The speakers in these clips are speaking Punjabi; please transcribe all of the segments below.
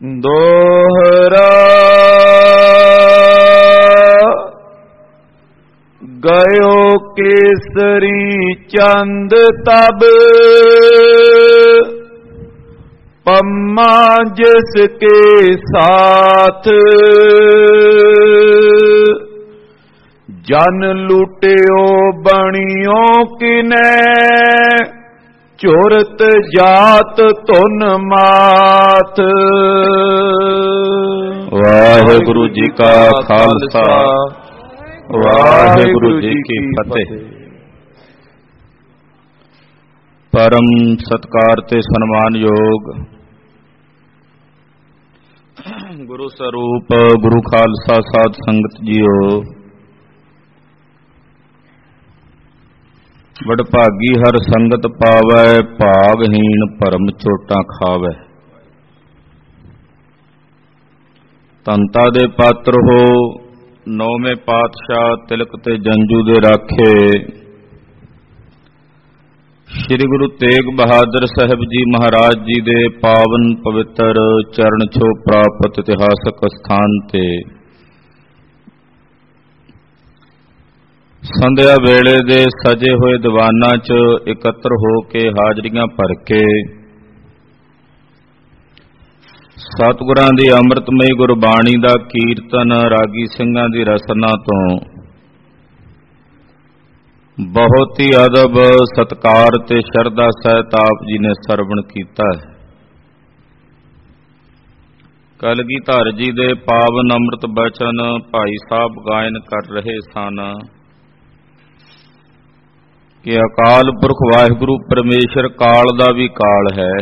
ਦੋਹਰਾ ਗਇਓ ਕੇਸਰੀ ਚੰਦ ਤਬ ਪੰਮਾ ਜਿਸ ਕੇ ਸਾਥ ਜਨ ਲੁਟਿਓ ਬਣਿਓ ਕਿਨੈ ਚੋਰਤ ਜਾਤ ਧੁਨ ਮਾਤ। ਵਾਹਿਗੁਰੂ ਜੀ ਕਾ ਖਾਲਸਾ। ਵਾਹਿਗੁਰੂ ਜੀ ਕੀ ਫਤਿਹ। ਪਰਮ ਸਤਕਾਰ ਤੇ ਸਨਮਾਨਯੋਗ ਗੁਰੂ ਸਰੂਪ ਗੁਰੂ ਖਾਲਸਾ ਸਾਧ ਸੰਗਤ ਜੀਓ। ਵਡਭਾਗੀ ਹਰ ਸੰਗਤ ਪਾਵੈ, ਭਾਗਹੀਣ ਭਰਮ ਚੋਟਾਂ ਖਾਵੈ। ਤੰਤਾ ਦੇ ਪਾਤਰ ਹੋ, ਨੌਵੇਂ ਪਾਤਸ਼ਾਹ ਤਿਲਕ ਤੇ ਜੰਜੂ ਦੇ ਰਾਖੇ। ਸ੍ਰੀ ਗੁਰੂ ਤੇਗ ਬਹਾਦਰ ਸਾਹਿਬ ਜੀ ਮਹਾਰਾਜ ਜੀ ਦੇ ਪਾਵਨ ਪਵਿੱਤਰ ਚਰਨ ਛੋ ਪ੍ਰਾਪਤ ਇਤਿਹਾਸਕ ਸਥਾਨ ਤੇ ਸੰਧਿਆ ਵੇਲੇ ਦੇ ਸਜੇ ਹੋਏ ਦੀਵਾਨਾਂ 'ਚ ਇਕੱਤਰ ਹੋ ਕੇ ਹਾਜ਼ਰੀਆਂ ਭਰ ਕੇ ਸਤਿਗੁਰਾਂ ਦੀ ਅੰਮ੍ਰਿਤਮਈ ਗੁਰਬਾਣੀ ਦਾ ਕੀਰਤਨ ਰਾਗੀ ਸਿੰਘਾਂ ਦੀ ਰਸਨਾ ਤੋਂ। ਬਹੁਤ ਹੀ ਅਦਬ ਸਤਕਾਰ ਤੇ ਸ਼ਰਧਾ ਸਹਿਤ ਆਪ ਜੀ ਨੇ ਸਰਵਣ ਕੀਤਾ ਹੈ। ਕਲਗੀ ਧਰ ਜੀ ਦੇ ਪਾਵਨ ਅੰਮ੍ਰਿਤ ਬਚਨ ਭਾਈ ਸਾਹਿਬ ਗਾਇਨ ਕਰ ਰਹੇ ਸਨ। ਕਿ ਅਕਾਲ ਪੁਰਖ ਵਾਹਿਗੁਰੂ ਪਰਮੇਸ਼ਰ ਕਾਲ ਦਾ ਵੀ ਕਾਲ ਹੈ।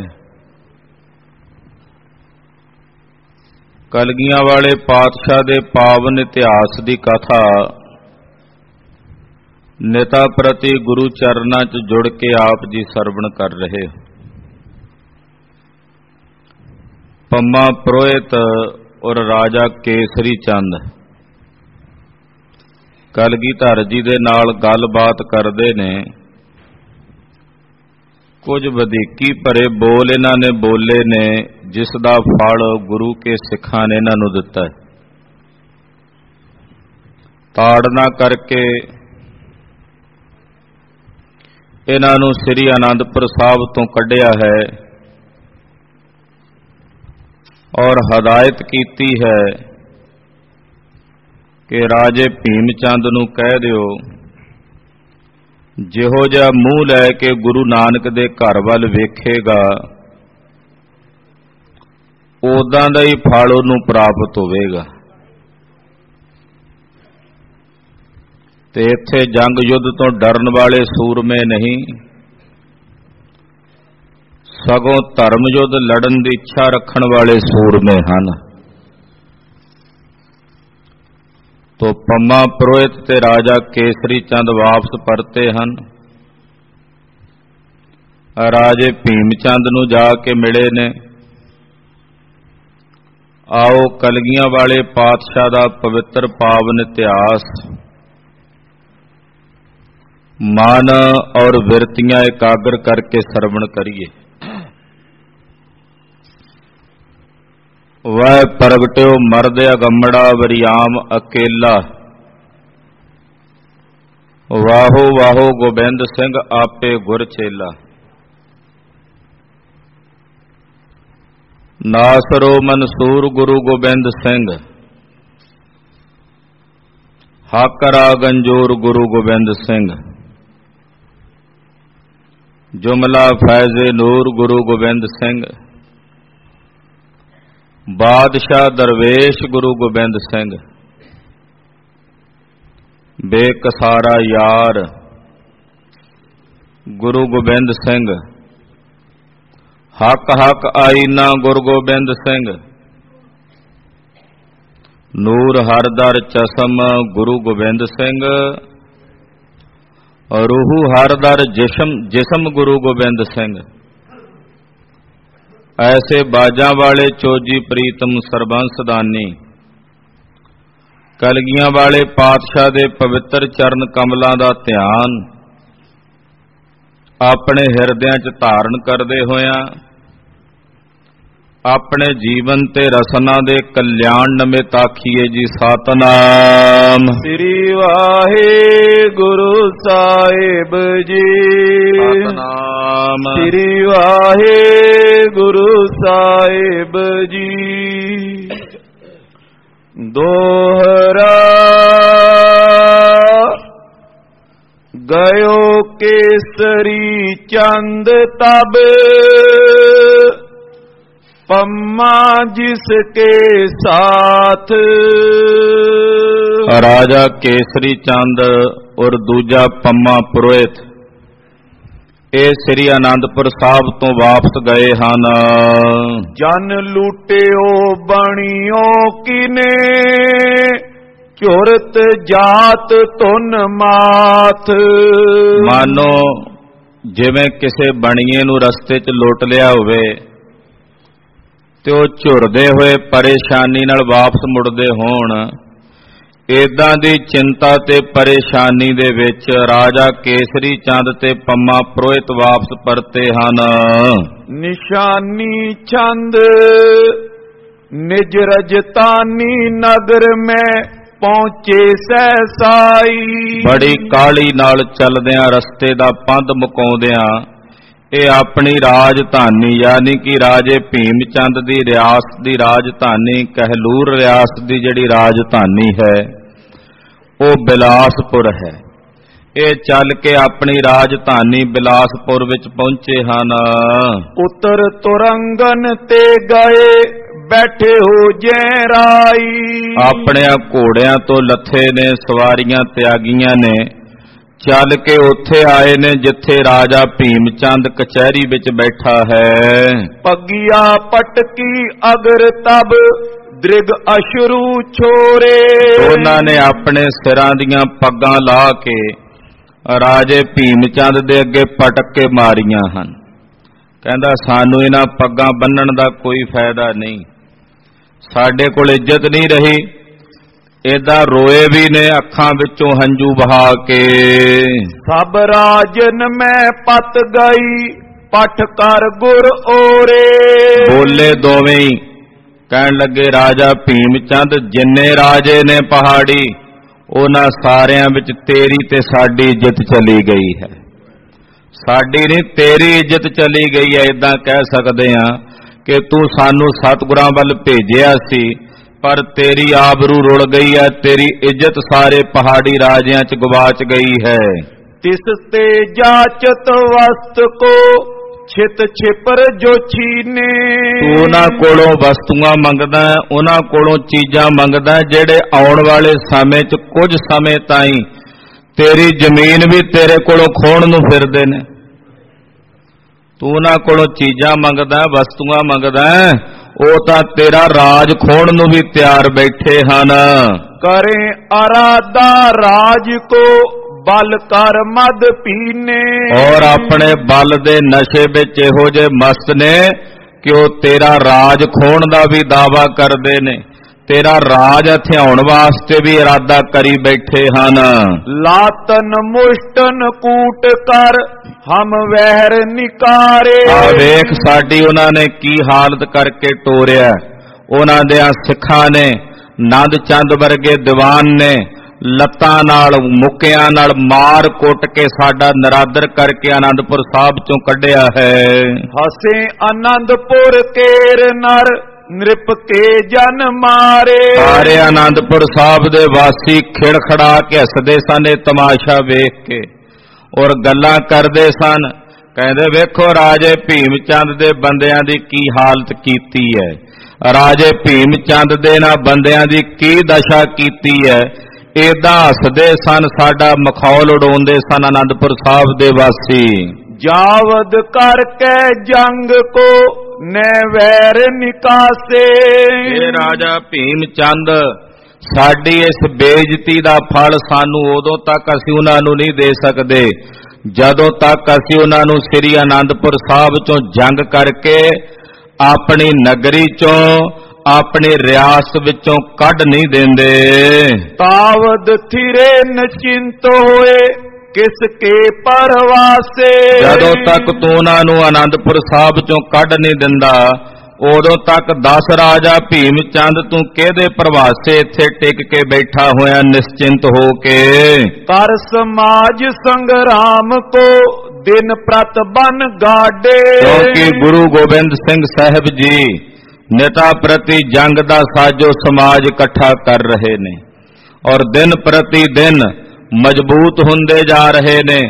ਕਲਗੀਆਂ ਵਾਲੇ ਪਾਤਸ਼ਾਹ ਦੇ ਪਾਵਨ ਇਤਿਹਾਸ ਦੀ ਕਥਾ ਨੇਤਾ ਪ੍ਰਤੀ ਗੁਰੂ ਚਰਨਾਂ 'ਚ ਜੁੜ ਕੇ ਆਪ ਜੀ ਸਰਵਣ ਕਰ ਰਹੇ ਪੰਮਾ ਪ੍ਰੋਹਿਤ ਔਰ ਰਾਜਾ ਕੇਸਰੀ ਚੰਦ ਕਲਗੀਧਰ ਜੀ ਦੇ ਨਾਲ ਗੱਲਬਾਤ ਕਰਦੇ ਨੇ ਕੁਝ ਵਧੀਕੀ ਭਰੇ ਬੋਲ ਇਹਨਾਂ ਨੇ ਬੋਲੇ ਨੇ, ਜਿਸ ਦਾ ਫਲ ਗੁਰੂ ਕੇ ਸਿੱਖਾਂ ਨੇ ਇਹਨਾਂ ਨੂੰ ਦਿੱਤਾ ਹੈ। ਤਾੜਨਾ ਕਰਕੇ ਇਹਨਾਂ ਨੂੰ ਸ੍ਰੀ ਆਨੰਦਪੁਰ ਸਾਹਿਬ ਤੋਂ ਕੱਢਿਆ ਹੈ ਔਰ ਹਦਾਇਤ ਕੀਤੀ ਹੈ ਕਿ ਰਾਜੇ ਭੀਮ ਚੰਦ ਨੂੰ ਕਹਿ ਦਿਓ ਜਿਹੋ ਜਿਹਾ ਮੂੰਹ ਲੈ ਕੇ ਗੁਰੂ ਨਾਨਕ ਦੇ ਘਰ ਵੱਲ ਵੇਖੇਗਾ ਉਦਾਂ ਦਾ ਹੀ ਫਲ ਉਹਨੂੰ ਪ੍ਰਾਪਤ ਹੋਵੇਗਾ। ਤੇ ਇੱਥੇ ਜੰਗ ਯੁੱਧ ਤੋਂ ਡਰਨ ਵਾਲੇ ਸੂਰਮੇ ਨਹੀਂ, ਸਗੋਂ ਧਰਮ ਯੁੱਧ ਲੜਨ ਦੀ ਇੱਛਾ ਰੱਖਣ ਵਾਲੇ ਸੂਰਮੇ ਹਨ। ਤੋ ਪੰਮਾ ਪ੍ਰੋਹਿਤ ਤੇ ਰਾਜਾ ਕੇਸਰੀ ਚੰਦ ਵਾਪਸ ਪਰਤੇ ਹਨ। ਰਾਜੇ ਭੀਮ ਚੰਦ ਨੂੰ ਜਾ ਕੇ ਮਿਲੇ ਨੇ। ਆਓ ਕਲਗੀਆਂ ਵਾਲੇ ਪਾਤਸ਼ਾਹ ਦਾ ਪਵਿੱਤਰ ਪਾਵਨ ਇਤਿਹਾਸ। ਮਨ ਔਰ ਵਿਰਤੀਆਂ ਇਕਾਗਰ ਕਰਕੇ ਸਰਵਣ ਕਰੀਏ। ਵੈ ਪ੍ਰਗਟਿਓ ਮਰਦ ਅਗੰਮੜਾ ਵਰਿਆਮ ਅਕੇਲਾ। ਵਾਹੋ ਵਾਹੋ ਗੋਬਿੰਦ ਸਿੰਘ ਆਪੇ ਗੁਰ ਚੇਲਾ। ਨਾਸਰੋ ਮਨਸੂਰ ਗੁਰੂ ਗੋਬਿੰਦ ਸਿੰਘ। ਹਾਕਰਾ ਗੰਜੂਰ ਗੁਰੂ ਗੋਬਿੰਦ ਸਿੰਘ। ਜੁਮਲਾ ਫੈਜ਼ੇ ਨੂਰ ਗੁਰੂ ਗੋਬਿੰਦ ਸਿੰਘ। ਬਾਦਸ਼ਾਹ ਦਰਵੇਸ਼ ਗੁਰੂ ਗੋਬਿੰਦ ਸਿੰਘ। ਬੇਕਸਾਰਾ ਯਾਰ। ਗੁਰੂ ਗੋਬਿੰਦ ਸਿੰਘ। ਹੱਕ ਹੱਕ ਆਈਨਾ ਗੁਰੂ ਗੋਬਿੰਦ ਸਿੰਘ। ਨੂਰ ਹਰਦਰ ਚਸਮ ਗੁਰੂ ਗੋਬਿੰਦ ਸਿੰਘ। ਰੂਹ ਹਰਦਰ ਜਿਸਮ ਜਿਸਮ ਗੁਰੂ ਗੋਬਿੰਦ ਸਿੰਘ। ਐਸੇ ਬਾਜਾਂ ਵਾਲੇ ਚੋਜੀ ਪ੍ਰੀਤਮ ਸਰਬੰਸ ਦਾਨੀ ਕਲਗੀਆਂ ਵਾਲੇ ਪਾਤਸ਼ਾਹ ਦੇ ਪਵਿੱਤਰ ਚਰਨ ਕਮਲਾਂ ਦਾ ਧਿਆਨ ਆਪਣੇ ਹਿਰਦਿਆਂ 'ਚ ਧਾਰਨ ਕਰਦੇ ਹੋਇਆਂ ਆਪਣੇ ਜੀਵਨ ਤੇ ਰਸਨਾ ਦੇ ਕਲਿਆਣ ਨਮਿਤ ਆਖੀਏ ਜੀ ਸਤਨਾਮ। ਸ੍ਰੀ ਵਾਹਿਗੁਰੂ ਸਾਹਿਬ ਜੀ। ਸਤਨਾਮ। ਸ੍ਰੀ ਵਾਹਿਗੁਰੂ ਸਾਹਿਬ ਜੀ। ਦੋਹਰਾ ਗਇਓ ਕੇਸਰੀ ਚੰਦ ਤਬ। ਪੰਮਾ ਜਿਸ ਕੇ ਸਾਥ। ਰਾਜਾ ਕੇਸਰੀ ਚੰਦ ਔਰ ਦੂਜਾ ਪੰਮਾ ਪੁਰੋਹਿਤ। ਇਹ ਸ੍ਰੀ ਆਨੰਦਪੁਰ ਸਾਹਿਬ ਤੋਂ ਵਾਪਸ ਗਏ ਹਨ। ਜਨ ਲੂਟਿਓ ਬਣਿਓ ਕਿਨੇ? ਚੁਰਤ ਜਾਤ ਤੁਨ ਮਾਥ। ਮਾਨੋ ਜਿਵੇਂ ਕਿਸੇ ਬਣੀਏ ਨੂੰ ਰਸਤੇ 'ਚ ਲੁੱਟ ਲਿਆ ਹੋਵੇ ਤੇ ਉਹ ਝੁਰਦੇ ਹੋਏ ਪਰੇਸ਼ਾਨੀ ਨਾਲ ਵਾਪਸ ਮੁੜਦੇ ਹੋਣ। ਇਦਾਂ ਦੀ ਚਿੰਤਾ ਤੇ ਪਰੇਸ਼ਾਨੀ ਦੇ ਵਿੱਚ ਰਾਜਾ ਕੇਸਰੀ ਚੰਦ ਤੇ ਪੰਮਾ ਪੁਰੋਹਿਤ ਵਾਪਸ ਪਰਤੇ ਹਨ। ਨਿਸ਼ਾਨੀ ਚੰਦ ਨਿਜ ਰਜਤਾਨੀ ਨਗਰ ਮੈਂ ਪਹੁੰਚੇ ਸਹਿਸਾਈ। ਬੜੀ ਕਾਲੀ ਨਾਲ ਚੱਲਦਿਆਂ ਰਸਤੇ ਦਾ ਪੰਧ ਮੁਕਾਉਂਦਿਆਂ ਇਹ ਆਪਣੀ ਰਾਜਧਾਨੀ ਯਾਨੀ ਕਿ ਰਾਜੇ ਭੀਮ ਚੰਦ ਦੀ ਰਿਆਸਤ ਦੀ ਰਾਜਧਾਨੀ ਕਹਿਲੂਰ ਰਿਆਸਤ ਦੀ ਜਿਹੜੀ ਰਾਜਧਾਨੀ ਹੈ ਉਹ ਬਿਲਾਸਪੁਰ ਹੈ। ਇਹ ਚੱਲ ਕੇ ਆਪਣੀ ਰਾਜਧਾਨੀ ਬਿਲਾਸਪੁਰ ਵਿੱਚ ਪਹੁੰਚੇ ਹਨ। ਉਤਰ ਤੁਰੰਗਨ ਤੇ ਗਏ ਬੈਠੇ ਹੋ ਜੈ ਰਾਈ ਆਪਣਿਆਂ ਘੋੜਿਆਂ ਤੋਂ ਲੱਥੇ ਨੇ ਸਵਾਰੀਆਂ ਤਿਆਗੀਆਂ ਨੇ। ਚੱਲ ਕੇ ਉੱਥੇ ਆਏ ਨੇ ਜਿੱਥੇ ਰਾਜਾ ਭੀਮ ਚੰਦ ਕਚਹਿਰੀ ਵਿੱਚ ਬੈਠਾ ਹੈ। ਪੱਗਿਆ ਪਟਕੀ ਅਗਰ ਤਬ ਦ੍ਰਿਗ ਅਸ਼ਰੂ ਛੋਰੇ। ਉਹਨਾਂ ਨੇ ਆਪਣੇ ਸਿਰਾਂ ਦੀਆਂ ਪੱਗਾਂ ਲਾ ਕੇ ਰਾਜੇ ਭੀਮ ਚੰਦ ਦੇ ਅੱਗੇ ਪਟਕ ਕੇ ਮਾਰੀਆਂ ਹਨ। ਕਹਿੰਦਾ ਸਾਨੂੰ ਇਹਨਾਂ ਪੱਗਾਂ ਬੰਨਣ ਦਾ ਕੋਈ ਫਾਇਦਾ ਨਹੀਂ। ਸਾਡੇ ਕੋਲ ਇੱਜ਼ਤ ਨਹੀਂ ਰਹੀ। ਏਦਾਂ ਰੋਏ ਵੀ ਨੇ ਅੱਖਾਂ ਵਿੱਚੋਂ ਹੰਝੂ ਬਹਾ ਕੇ। ਸਭ ਰਾਜਨ ਮੈਂ ਪਤ ਗਈ ਪਠ ਕਰ ਗੁਰ ਓਰੇ ਬੋਲੇ ਦੋਵੇਂ ਕਹਿਣ ਲੱਗੇ ਰਾਜਾ ਭੀਮ ਚੰਦ ਜਿੰਨੇ ਰਾਜੇ ਨੇ ਪਹਾੜੀ ਉਹਨਾਂ ਸਾਰਿਆਂ ਵਿੱਚ ਤੇਰੀ ਤੇ ਸਾਡੀ ਇੱਜ਼ਤ ਚਲੀ ਗਈ ਹੈ। ਸਾਡੀ ਨਹੀਂ ਤੇਰੀ ਇੱਜ਼ਤ ਚਲੀ ਗਈ ਹੈ। ਇਦਾਂ ਕਹਿ ਸਕਦੇ ਆ ਕਿ ਤੂੰ ਸਾਨੂੰ ਸਤਿਗੁਰਾਂ ਵੱਲ ਭੇਜਿਆ ਸੀ ਪਰ ਤੇਰੀ ਆਬਰੂ ਰੁੜ ਗਈ ਹੈ ਤੇਰੀ ਇੱਜ਼ਤ ਸਾਰੇ ਪਹਾੜੀ ਰਾਜਿਆਂ 'ਚ ਗਵਾਚ ਗਈ ਹੈ। ਤਿਸ ਤੇ ਜਾਚਤ ਵਸਤ ਕੋ ਛਿਤ ਛਿਪਰ ਜੋ ਛੀਨੇ ਤੂੰ ਉਹਨਾਂ ਕੋਲੋਂ ਵਸਤੂਆਂ ਮੰਗਦਾ ਉਹਨਾਂ ਕੋਲੋਂ ਚੀਜ਼ਾਂ ਮੰਗਦਾ ਜਿਹੜੇ ਆਉਣ ਵਾਲੇ ਸਮੇਂ 'ਚ ਕੁਝ ਸਮੇਂ ਤਾਈਂ ਤੇਰੀ ਜ਼ਮੀਨ ਵੀ ਤੇਰੇ ਕੋਲੋਂ ਖੋਣ ਨੂੰ ਫਿਰਦੇ ਨੇ। ਤੂੰ ਉਹਨਾਂ ਕੋਲੋਂ ਚੀਜ਼ਾਂ ਮੰਗਦਾ ਵਸਤੂਆਂ ਮੰਗਦਾ ਉਹ ਤਾਂ ਤੇਰਾ ਰਾਜ ਖੋਣ ਨੂੰ ਵੀ ਤਿਆਰ ਬੈਠੇ ਹਨ। ਕਰੇ ਅਰਾਦਾ ਰਾਜ ਕੋ ਬਲ ਕਰ ਮਦ ਪੀਨੇ। ਔਰ ਆਪਣੇ ਬਲ ਦੇ ਨਸ਼ੇ ਵਿੱਚ ਇਹੋ ਜਿਹੇ ਮਸਤ ਨੇ ਕਿ ਉਹ ਤੇਰਾ ਰਾਜ ਖੋਣ ਦਾ ਵੀ ਦਾਵਾ ਕਰਦੇ ਨੇ। ਤੇਰਾ ਰਾਜ ਹਥਿਆਉਣ ਵਾਸਤੇ ਵੀ ਇਰਾਦਾ ਕਰੀ ਬੈਠੇ ਹਨ। ਲਾਤਨ ਮੁਸ਼ਟਨ ਕੂਟ ਕਰ ਹਮ ਵਹਿਰ ਨਿਕਾਰੇ। ਆ ਵੇਖ ਸਾਡੀ ਉਹਨਾਂ ਨੇ ਕੀ ਹਾਲਤ ਕਰਕੇ ਤੋਰਿਆ। ਉਹਨਾਂ ਦੇ ਸਿੱਖਾਂ ਨੇ ਨੰਦ ਚੰਦ ਵਰਗੇ ਦੀਵਾਨ ਨੇ ਲੱਤਾਂ ਨਾਲ ਮੁੱਕਿਆਂ ਨਾਲ ਮਾਰ ਕੁੱਟ ਕੇ ਸਾਡਾ ਨਰਾਦਰ ਕਰਕੇ ਆਨੰਦਪੁਰ ਸਾਹਿਬ ਚੋਂ ਕੱਢਿਆ ਹੈ। ਹਸੇ ਆਨੰਦਪੁਰ ਕੇਰ ਨਰ ਨ੍ਰਿਪ ਜਨ ਮਾਰੇ। ਸਾਰੇ ਆਨੰਦਪੁਰ ਸਾਹਿਬ ਦੇ ਵਾਸੀ ਖਿੜਖੜਾ ਕੇ ਹੱਸਦੇ ਸਨ ਇਹ ਤਮਾਸ਼ਾ ਵੇਖ ਕੇ। ਔਰ ਗੱਲਾਂ ਕਰਦੇ ਸਨ, ਕਹਿੰਦੇ ਵੇਖੋ ਰਾਜੇ ਭੀਮ ਚੰਦ ਦੇ ਬੰਦਿਆਂ ਦੀ ਕੀ ਹਾਲਤ ਕੀਤੀ ਹੈ। ਰਾਜੇ ਭੀਮ ਚੰਦ ਦੇ ਨਾ ਬੰਦਿਆਂ ਦੀ ਕੀ ਦਸ਼ਾ ਕੀਤੀ ਹੈ। ਏਦਾਂ ਹੱਸਦੇ ਸਨ, ਸਾਡਾ ਮਖੌਲ ਉਡਾਉਂਦੇ ਸਨ ਆਨੰਦਪੁਰ ਸਾਹਿਬ ਦੇ ਵਾਸੀ। ਜਾਵਦ ਕਰਕੇ ਜੰਗ ਕੋ ਨੈ ਵੈਰ ਨਿਕਾਸੇ। ਇਹ ਰਾਜਾ ਭੀਮ ਚੰਦ ਸਾਡੀ ਇਸ ਬੇਇੱਜ਼ਤੀ ਦਾ ਫਲ ਸਾਨੂੰ ਉਦੋਂ ਤੱਕ ਅਸੀਂ ਉਹਨਾਂ ਨੂੰ ਨਹੀਂ ਦੇ ਸਕਦੇ ਜਦੋਂ ਤੱਕ ਅਸੀਂ ਉਹਨਾਂ ਨੂੰ ਸ੍ਰੀ ਆਨੰਦਪੁਰ ਸਾਹਿਬ ਚੋਂ ਜੰਗ ਕਰਕੇ ਆਪਣੀ ਨਗਰੀ ਚੋਂ ਆਪਣੀ ਰਿਆਸਤ ਵਿੱਚੋਂ ਕੱਢ ਨਹੀਂ ਦਿੰਦੇ। ਤਾਵਦ ਥਿਰੇ ਨਚਿੰਤ ਹੋਏ। ਕਿਸ ਕੇ ਪਰਵਾਸੇ? ਜਦੋਂ ਤੱਕ ਤੂੰ ਉਹਨਾਂ ਨੂੰ ਆਨੰਦਪੁਰ ਸਾਹਿਬ ਚੋਂ ਕੱਢ ਨਹੀਂ ਦਿੰਦਾ ਉਦੋਂ ਤੱਕ 10 ਰਾਜਾ ਭੀਮ ਚੰਦ ਤੂੰ ਕਿਹਦੇ ਪ੍ਰਵਾਸੇ ਇੱਥੇ ਟਿਕ ਕੇ ਬੈਠਾ ਹੋਇਆ ਨਿਸ਼ਚਿੰਤ ਹੋ ਕੇ? ਕਰ ਸਮਾਜ ਸੰਗਰਾਮ ਕੋ ਦਿਨ ਪ੍ਰਤ ਬਨ ਗਾਡੇ। ਕਿਉਂਕਿ ਗੁਰੂ ਗੋਬਿੰਦ ਸਿੰਘ ਸਾਹਿਬ ਜੀ ਨੇਤਾ ਪ੍ਰਤੀ ਜੰਗ ਦਾ ਸਾਜੋ ਸਮਾਜ ਇਕੱਠਾ ਕਰ ਰਹੇ ਨੇ। ਔਰ ਦਿਨ ਪ੍ਰਤੀ ਦਿਨ ਮਜ਼ਬੂਤ ਹੁੰਦੇ ਜਾ ਰਹੇ ਨੇ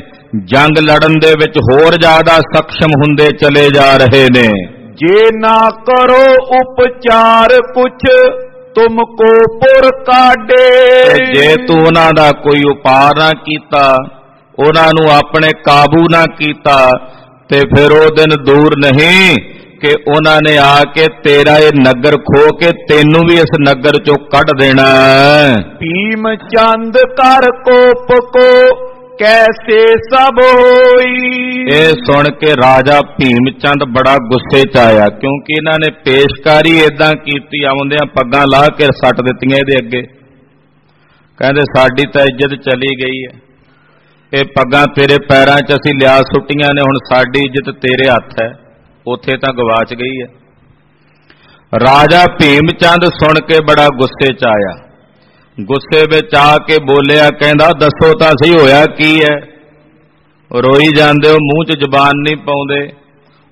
ਜੰਗ ਲੜਨ ਦੇ ਵਿੱਚ ਹੋਰ ਜ਼ਿਆਦਾ ਸક્ષਮ ਹੁੰਦੇ ਚਲੇ ਜਾ ਰਹੇ ਨੇ। ਜੇ ਨਾ ਕਰੋ ਉਪਚਾਰ ਕੁਛ ਤੁਮ ਕੋ ਪੁਰ ਕਾਡੇ ਜੇ ਤੂੰ ਉਹਨਾਂ ਦਾ ਕੋਈ ਉਪਾਰ ਨਾ ਕੀਤਾ ਉਹਨਾਂ ਨੂੰ ਆਪਣੇ ਕਾਬੂ ਨਾ ਕੀਤਾ ਤੇ ਫਿਰ ਉਹ ਦਿਨ ਦੂਰ ਨਹੀਂ। ਕਿ ਉਹਨਾਂ ਨੇ ਆ ਕੇ ਤੇਰਾ ਇਹ ਨਗਰ ਖੋ ਕੇ ਤੈਨੂੰ ਵੀ ਇਸ ਨਗਰ ਚੋਂ ਕੱਢ ਦੇਣਾ। ਭੀਮ ਚੰਦ ਕਰ ਕੋਪ ਕੋ ਕੈਸੇ ਸਭ ਹੋਈ? ਇਹ ਸੁਣ ਕੇ ਰਾਜਾ ਭੀਮ ਚੰਦ ਬੜਾ ਗੁੱਸੇ 'ਚ ਆਇਆ ਕਿਉਂਕਿ ਇਹਨਾਂ ਨੇ ਪੇਸ਼ਕਾਰੀ ਇਦਾਂ ਕੀਤੀ ਆਉਂਦਿਆਂ ਪੱਗਾਂ ਲਾ ਕੇ ਸੱਟ ਦਿੱਤੀਆਂ ਇਹਦੇ ਅੱਗੇ। ਕਹਿੰਦੇ ਸਾਡੀ ਤਾਂ ਇੱਜ਼ਤ ਚਲੀ ਗਈ ਹੈ। ਇਹ ਪੱਗਾਂ ਤੇਰੇ ਪੈਰਾਂ 'ਚ ਅਸੀਂ ਲਿਆ ਸੁੱਟੀਆਂ ਨੇ ਹੁਣ ਸਾਡੀ ਇੱਜ਼ਤ ਤੇਰੇ ਹੱਥ ਹੈ। ਉੱਥੇ ਤਾਂ ਗਵਾਚ ਗਈ ਹੈ। ਰਾਜਾ ਭੀਮ ਚੰਦ ਸੁਣ ਕੇ ਬੜਾ ਗੁੱਸੇ 'ਚ ਆਇਆ। ਗੁੱਸੇ ਵਿੱਚ ਆ ਕੇ ਬੋਲਿਆ ਕਹਿੰਦਾ ਦੱਸੋ ਤਾਂ ਸਹੀ ਹੋਇਆ ਕੀ ਹੈ? ਰੋਈ ਜਾਂਦੇ ਹੋ ਮੂੰਹ 'ਚ ਜ਼ਬਾਨ ਨਹੀਂ ਪਾਉਂਦੇ।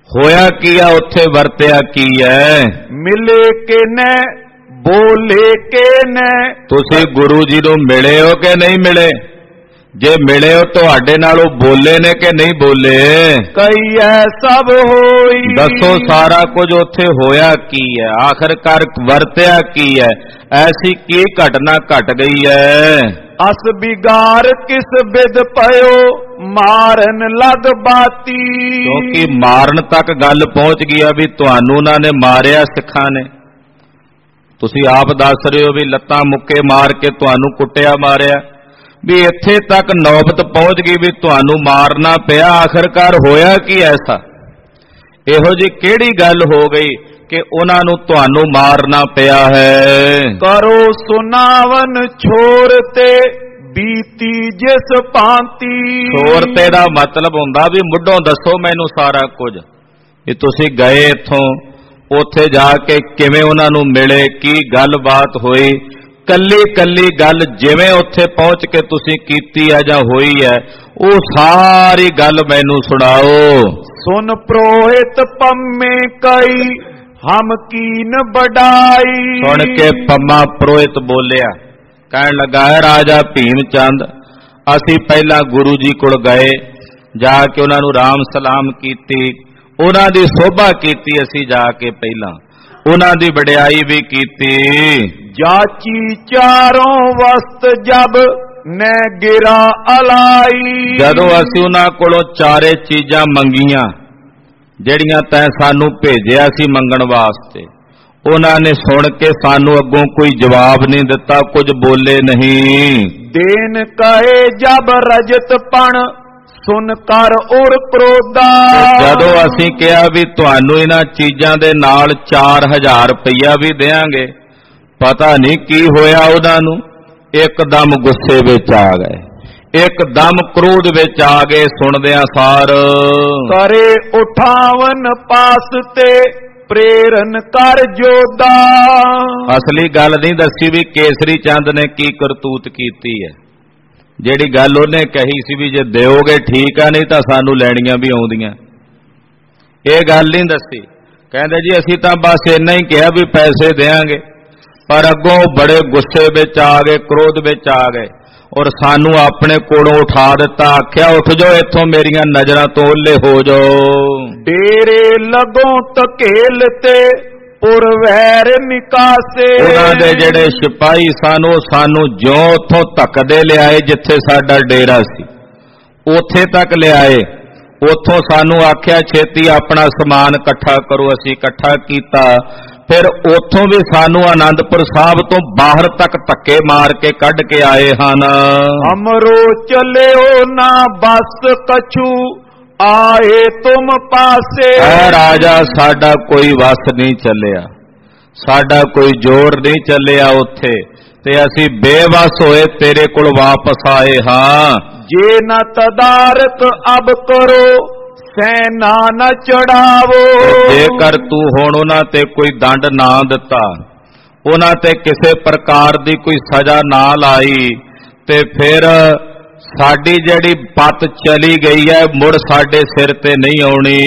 ਹੋਇਆ ਕੀ ਆ? ਉੱਥੇ ਵਰਤਿਆ ਕੀ ਹੈ? ਮਿਲੇ ਕੇ ਨੈ ਬੋਲੇ ਕੇ ਨੈ? ਤੁਸੀਂ ਗੁਰੂ ਜੀ ਨੂੰ ਮਿਲੇ ਹੋ ਕਿ ਨਹੀਂ ਮਿਲੇ? ਜੇ ਮਿਲੇ ਹੋ ਤੁਹਾਡੇ ਨਾਲ ਉਹ ਬੋਲੇ ਨੇ ਕਿ ਨਹੀਂ ਬੋਲੇ? ਕਈ ਐ ਸਭ ਹੋਈ। ਦੱਸੋ ਸਾਰਾ ਕੁਝ ਉੱਥੇ ਹੋਇਆ ਕੀ ਹੈ ਆਖਰਕਾਰ ਵਰਤਿਆ ਕੀ ਹੈ ਐਸੀ ਕੀ ਘਟਨਾ ਘਟ ਗਈ ਹੈ ਅਸ ਬਿਗਾਰ ਕਿਸ ਬਿਦ ਪਇਓ? ਮਾਰਨ ਲਗ ਬਾਤੀ। ਕਿਉਂਕਿ ਮਾਰਨ ਤੱਕ ਗੱਲ ਪਹੁੰਚ ਗਈ ਆ ਵੀ ਤੁਹਾਨੂੰ ਉਹਨਾਂ ਨੇ ਮਾਰਿਆ ਸਿੱਖਾਂ ਨੇ। ਤੁਸੀਂ ਆਪ ਦੱਸ ਰਹੇ ਹੋ ਵੀ ਲੱਤਾਂ ਮੁੱਕੇ ਮਾਰ ਕੇ ਤੁਹਾਨੂੰ ਕੁੱਟਿਆ ਮਾਰਿਆ। ਵੀ ਇੱਥੇ ਤੱਕ ਨੌਬਤ ਪਹੁੰਚ ਗਈ ਵੀ ਤੁਹਾਨੂੰ ਮਾਰਨਾ ਪਿਆ। ਆਖਰਕਾਰ ਹੋਇਆ ਕੀ ਐਸਾ ਇਹੋ ਜੀ ਕਿਹੜੀ ਗੱਲ ਹੋ ਗਈ ਕਿ ਉਹਨਾਂ ਨੂੰ ਤੁਹਾਨੂੰ ਮਾਰਨਾ ਪਿਆ ਹੈ? ਕਰੋ ਸੁਨਾਵਨ ਛੋਰ ਤੇ ਬੀਤੀ ਜਿਸ ਭਾਂਤੀ। ਸੋਰਤੇ ਦਾ ਮਤਲਬ ਹੁੰਦਾ ਵੀ ਮੁੱਢੋਂ ਦੱਸੋ ਮੈਨੂੰ ਸਾਰਾ ਕੁਝ। ਇਹ ਤੁਸੀਂ ਗਏ ਇੱਥੋਂ ਉੱਥੇ ਜਾ ਕੇ ਕਿਵੇਂ ਉਹਨਾਂ ਨੂੰ ਮਿਲੇ ਕੀ ਗੱਲਬਾਤ ਹੋਈ ਕੱਲੀ ਕੱਲੀ ਗੱਲ ਜਿਵੇਂ ਉੱਥੇ ਪਹੁੰਚ ਕੇ ਤੁਸੀਂ ਕੀਤੀ ਹੈ ਜਾਂ ਹੋਈ ਹੈ ਉਹ ਸਾਰੀ ਗੱਲ ਮੈਨੂੰ ਸੁਣਾਓ। ਸੁਨ ਪ੍ਰੋਹਿਤ ਪੰਮੇ ਕਈ ਹਮ ਕੀਨ ਬਡਾਈ। ਸੁਣ ਕੇ ਪੰਮਾ ਪ੍ਰੋਹਿਤ ਬੋਲਿਆ ਕਹਿਣ ਲੱਗਾ ਹੈ ਰਾਜਾ ਭੀਮ ਚੰਦ ਅਸੀਂ ਪਹਿਲਾਂ ਗੁਰੂ ਜੀ ਕੋਲ ਗਏ ਜਾ ਕੇ ਉਹਨਾਂ ਨੂੰ ਰਾਮ ਸਲਾਮ ਕੀਤੀ ਉਹਨਾਂ ਦੀ ਸੋਭਾ ਕੀਤੀ ਅਸੀਂ ਜਾ ਕੇ ਪਹਿਲਾਂ। ਉਹਨਾਂ ਦੀ ਵਡਿਆਈ ਵੀ ਕੀਤੀ। ਜਾਚੀ ਚਾਰੋਂ ਵਸਤ ਜਬ ਨੈ ਗਿਰਾ ਅਲਾਈ। ਜਦੋਂ ਅਸੀਂ ਉਹਨਾਂ ਕੋਲੋਂ ਚਾਰੇ ਚੀਜ਼ਾਂ ਮੰਗੀਆਂ ਜਿਹੜੀਆਂ ਤੈਂ ਸਾਨੂੰ ਭੇਜਿਆ ਸੀ ਮੰਗਣ ਵਾਸਤੇ ਉਹਨਾਂ ਨੇ ਸੁਣ ਕੇ ਸਾਨੂੰ ਅੱਗੋਂ ਕੋਈ ਜਵਾਬ ਨਹੀਂ ਦਿੱਤਾ ਕੁਝ ਬੋਲੇ ਨਹੀਂ। ਦੇਨ ਕਹੇ ਜਬ ਰਜਤ ਪਣ ਸੁਨ ਕਰ ਉਰ ਕ੍ਰੋਧਾ ਜਦੋਂ ਅਸੀਂ ਕਿਹਾ ਵੀ ਤੁਹਾਨੂੰ ਇਹਨਾਂ ਚੀਜ਼ਾਂ ਦੇ ਨਾਲ 4000 ਰੁਪਈਆ ਵੀ ਦੇਾਂਗੇ ਪਤਾ ਨਹੀਂ ਕੀ ਹੋਇਆ ਉਹਨਾਂ ਨੂੰ। ਇੱਕਦਮ ਗੁੱਸੇ ਵਿੱਚ ਆ ਗਏ। ਇੱਕਦਮ ਕ੍ਰੋਧ ਵਿੱਚ ਆ ਗਏ ਸੁਣਦਿਆਂ ਸਾਰ। ਕਰੇ ਉਠਾਵਨ ਪਾਸ ਤੇ ਪ੍ਰੇਰਨ ਕਰ ਜੋਦਾ। ਅਸਲੀ ਗੱਲ ਨਹੀਂ ਦੱਸੀ ਵੀ ਕੇਸਰੀ ਚੰਦ ਨੇ ਕੀ ਕਰਤੂਤ ਕੀਤੀ ਹੈ। ਜਿਹੜੀ ਗੱਲ ਉਹਨੇ ਕਹੀ ਸੀ ਵੀ ਜੇ ਦਿਓਗੇ ਠੀਕ ਆ, ਨਹੀਂ ਤਾਂ ਸਾਨੂੰ ਲੈਣੀਆਂ ਵੀ ਆਉਂਦੀਆਂ। ਇਹ ਗੱਲ ਨਹੀਂ ਦੱਸੀ। ਕਹਿੰਦੇ ਜੀ, ਅਸੀਂ ਤਾਂ ਬਸ ਇੰਨਾ ਹੀ ਕਿਹਾ ਵੀ ਪੈਸੇ ਦੇਾਂਗੇ। ਪਰ ਅੱਗੋਂ ਬੜੇ ਗੁੱਸੇ ਵਿੱਚ ਆ ਗਏ, ਕ੍ਰੋਧ ਵਿੱਚ ਆ ਗਏ। ਔਰ ਸਾਨੂੰ ਆਪਣੇ ਕੋਲੋਂ ਉਠਾ ਦਿੱਤਾ, ਆਖਿਆ, ਉੱਠ ਜਾਓ, ਇੱਥੋਂ ਮੇਰੀਆਂ ਨਜ਼ਰਾਂ ਤੋਂ ਓਲੇ ਹੋ ਜਾਓ। ਡੇਰੇ ਲਗੋਂ ਤਕੇਲ ਤੇ ਪੁਰਵੈਰ ਨਿਕਾਸੇ। ਉਹਨਾਂ ਦੇ ਜਿਹੜੇ ਸਿਪਾਹੀ ਸਨ ਉਹ ਸਾਨੂੰ ਜਿਉਂ ਉੱਥੋਂ ਧੱਕਦੇ ਲਿਆਏ ਜਿੱਥੇ ਸਾਡਾ ਡੇਰਾ ਸੀ। ਉੱਥੇ ਤੱਕ ਲਿਆਏ। ਉੱਥੋਂ ਸਾਨੂੰ ਆਖਿਆ ਛੇਤੀ ਆਪਣਾ ਸਮਾਨ ਇਕੱਠਾ ਕਰੋ ਅਸੀਂ ਇਕੱਠਾ ਕੀਤਾ। ਫਿਰ ਉੱਥੋਂ ਵੀ ਸਾਨੂੰ ਆਨੰਦਪੁਰ ਸਾਹਿਬ ਤੋਂ ਬਾਹਰ ਤੱਕ ਧੱਕੇ ਮਾਰ ਕੇ ਕੱਢ ਕੇ ਆਏ ਹਨ। ਅਮਰੋ ਚਲਿਓ ਨਾ ਬਸ ਕਛੂ। ਆਏ ਤੁਮ ਪਾਸੇ। ਐ ਰਾਜਾ ਸਾਡਾ ਕੋਈ ਵਸ ਨਹੀਂ ਚੱਲਿਆ। ਸਾਡਾ ਕੋਈ ਜ਼ੋਰ ਨਹੀਂ ਚੱਲਿਆ ਉੱਥੇ। ਤੇ ਅਸੀਂ ਬੇਵਸ ਹੋਏ ਤੇਰੇ ਕੋਲ ਵਾਪਸ ਆਏ ਹਾਂ। ਜੇ ਨ ਤਦਾਰਕ ਅਬ ਕਰੋ ਸੈਨਾ ਨ ਚੜਾਵੋ। ਜੇਕਰ ਤੂੰ ਹੁਣ ਉਹਨਾਂ ਤੇ ਕੋਈ ਦੰਡ ਨਾ ਦਿੱਤਾ ਉਹਨਾਂ ਤੇ ਕਿਸੇ ਪ੍ਰਕਾਰ ਦੀ ਕੋਈ ਸਜ਼ਾ ਨਾ ਲਾਈ ਤੇ ਫਿਰ ਸਾਡੀ ਜਿਹੜੀ ਪੱਤ ਚਲੀ ਗਈ ਹੈ ਮੁੜ ਸਾਡੇ ਸਿਰ ਤੇ ਨਹੀਂ ਆਉਣੀ।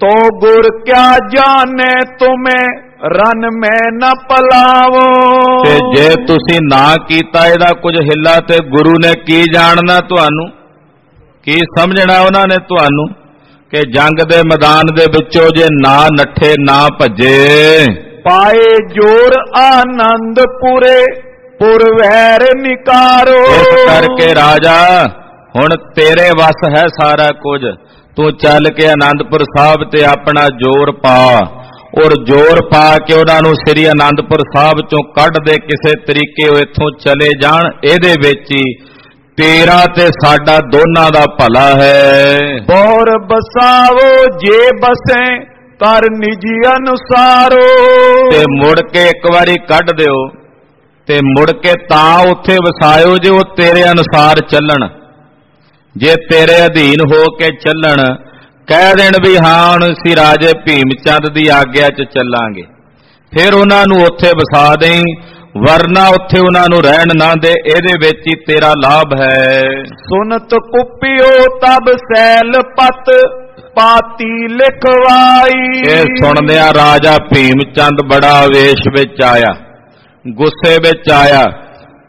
ਤੋ ਗੁਰ ਕਿਆ ਜਾਣੇ ਤੁਮੇ ਰਨ ਮੈਂ ਨ ਪਲਾਵੋ। ਤੇ ਜੇ ਤੁਸੀਂ ਨਾ ਕੀਤਾ ਇਹਦਾ ਕੁਝ ਹਿੱਲਾ ਤੇ ਗੁਰੂ ਨੇ ਕੀ ਜਾਣਨਾ ਤੁਹਾਨੂੰ? ਕੀ ਸਮਝਣਾ ਉਹਨਾਂ ਨੇ ਤੁਹਾਨੂੰ ਕਿ ਜੰਗ ਦੇ ਮੈਦਾਨ ਦੇ ਵਿੱਚੋਂ ਜੇ ਨਾ ਨੱਠੇ ਨਾ ਭੱਜੇ? ਪਾਏ ਜੋਰ ਆਨੰਦ ਪੁਰੇ ਪੁਰਵੈਰ ਨਿਕਾਰੋ। ਇਸ ਕਰਕੇ ਰਾਜਾ ਹੁਣ ਤੇਰੇ ਵੱਸ ਹੈ ਸਾਰਾ ਕੁਝ। ਤੂੰ ਚੱਲ ਕੇ ਆਨੰਦਪੁਰ ਸਾਹਿਬ ਤੇ ਆਪਣਾ ਜ਼ੋਰ ਪਾ। ਔਰ ਜ਼ੋਰ ਪਾ ਕੇ ਉਹਨਾਂ ਨੂੰ ਸ੍ਰੀ ਆਨੰਦਪੁਰ ਸਾਹਿਬ ਚੋਂ ਕੱਢ ਦੇ ਕਿਸੇ ਤਰੀਕੇ ਉਹ ਇੱਥੋਂ ਚਲੇ ਜਾਣ। ਇਹਦੇ ਵਿੱਚ ਹੀ ਤੇਰਾ ਤੇ ਸਾਡਾ ਦੋਨਾਂ ਦਾ ਭਲਾ ਹੈ। ਬੋਰ ਬਸਾਵੋ ਜੇ ਬਸੇ ਕਰ ਨਿਜੀ ਅਨੁਸਾਰੋ। ਤੇ ਮੁੜ ਕੇ ਇੱਕ ਵਾਰੀ ਕੱਢ ਦਿਓ। ਤੇ ਮੁੜ ਕੇ ਤਾਂ ਉੱਥੇ ਵਸਾਇਓ ਜੇ ਉਹ ਤੇਰੇ ਅਨੁਸਾਰ ਚੱਲਣ। ਜੇ ਤੇਰੇ ਅਧੀਨ ਹੋ ਕੇ ਚੱਲਣ ਕਹਿ ਦੇਣ ਵੀ ਹਾਂ ਹੁਣ ਅਸੀਂ ਰਾਜੇ ਭੀਮ ਚੰਦ ਦੀ ਆਗਿਆ 'ਚ ਚੱਲਾਂਗੇ। ਫਿਰ ਉਹਨਾਂ ਨੂੰ ਉੱਥੇ ਵਸਾ ਦੇਈ ਵਰਨਾ ਉੱਥੇ ਉਹਨਾਂ ਨੂੰ ਰਹਿਣ ਨਾ ਦੇ ਇਹਦੇ ਵਿੱਚ ਹੀ ਤੇਰਾ ਲਾਭ ਹੈ। ਸੁਨਤ ਕੁਪਿਓ ਤਬ ਸੈਲ ਪਤ ਪਾਤੀ ਲਿਖਵਾਈ। ਇਹ ਸੁਣਦਿਆਂ ਰਾਜਾ ਭੀਮ ਚੰਦ ਬੜਾ ਆਵੇਸ਼ ਵਿੱਚ ਆਇਆ। ਗੁੱਸੇ ਵਿੱਚ ਆਇਆ।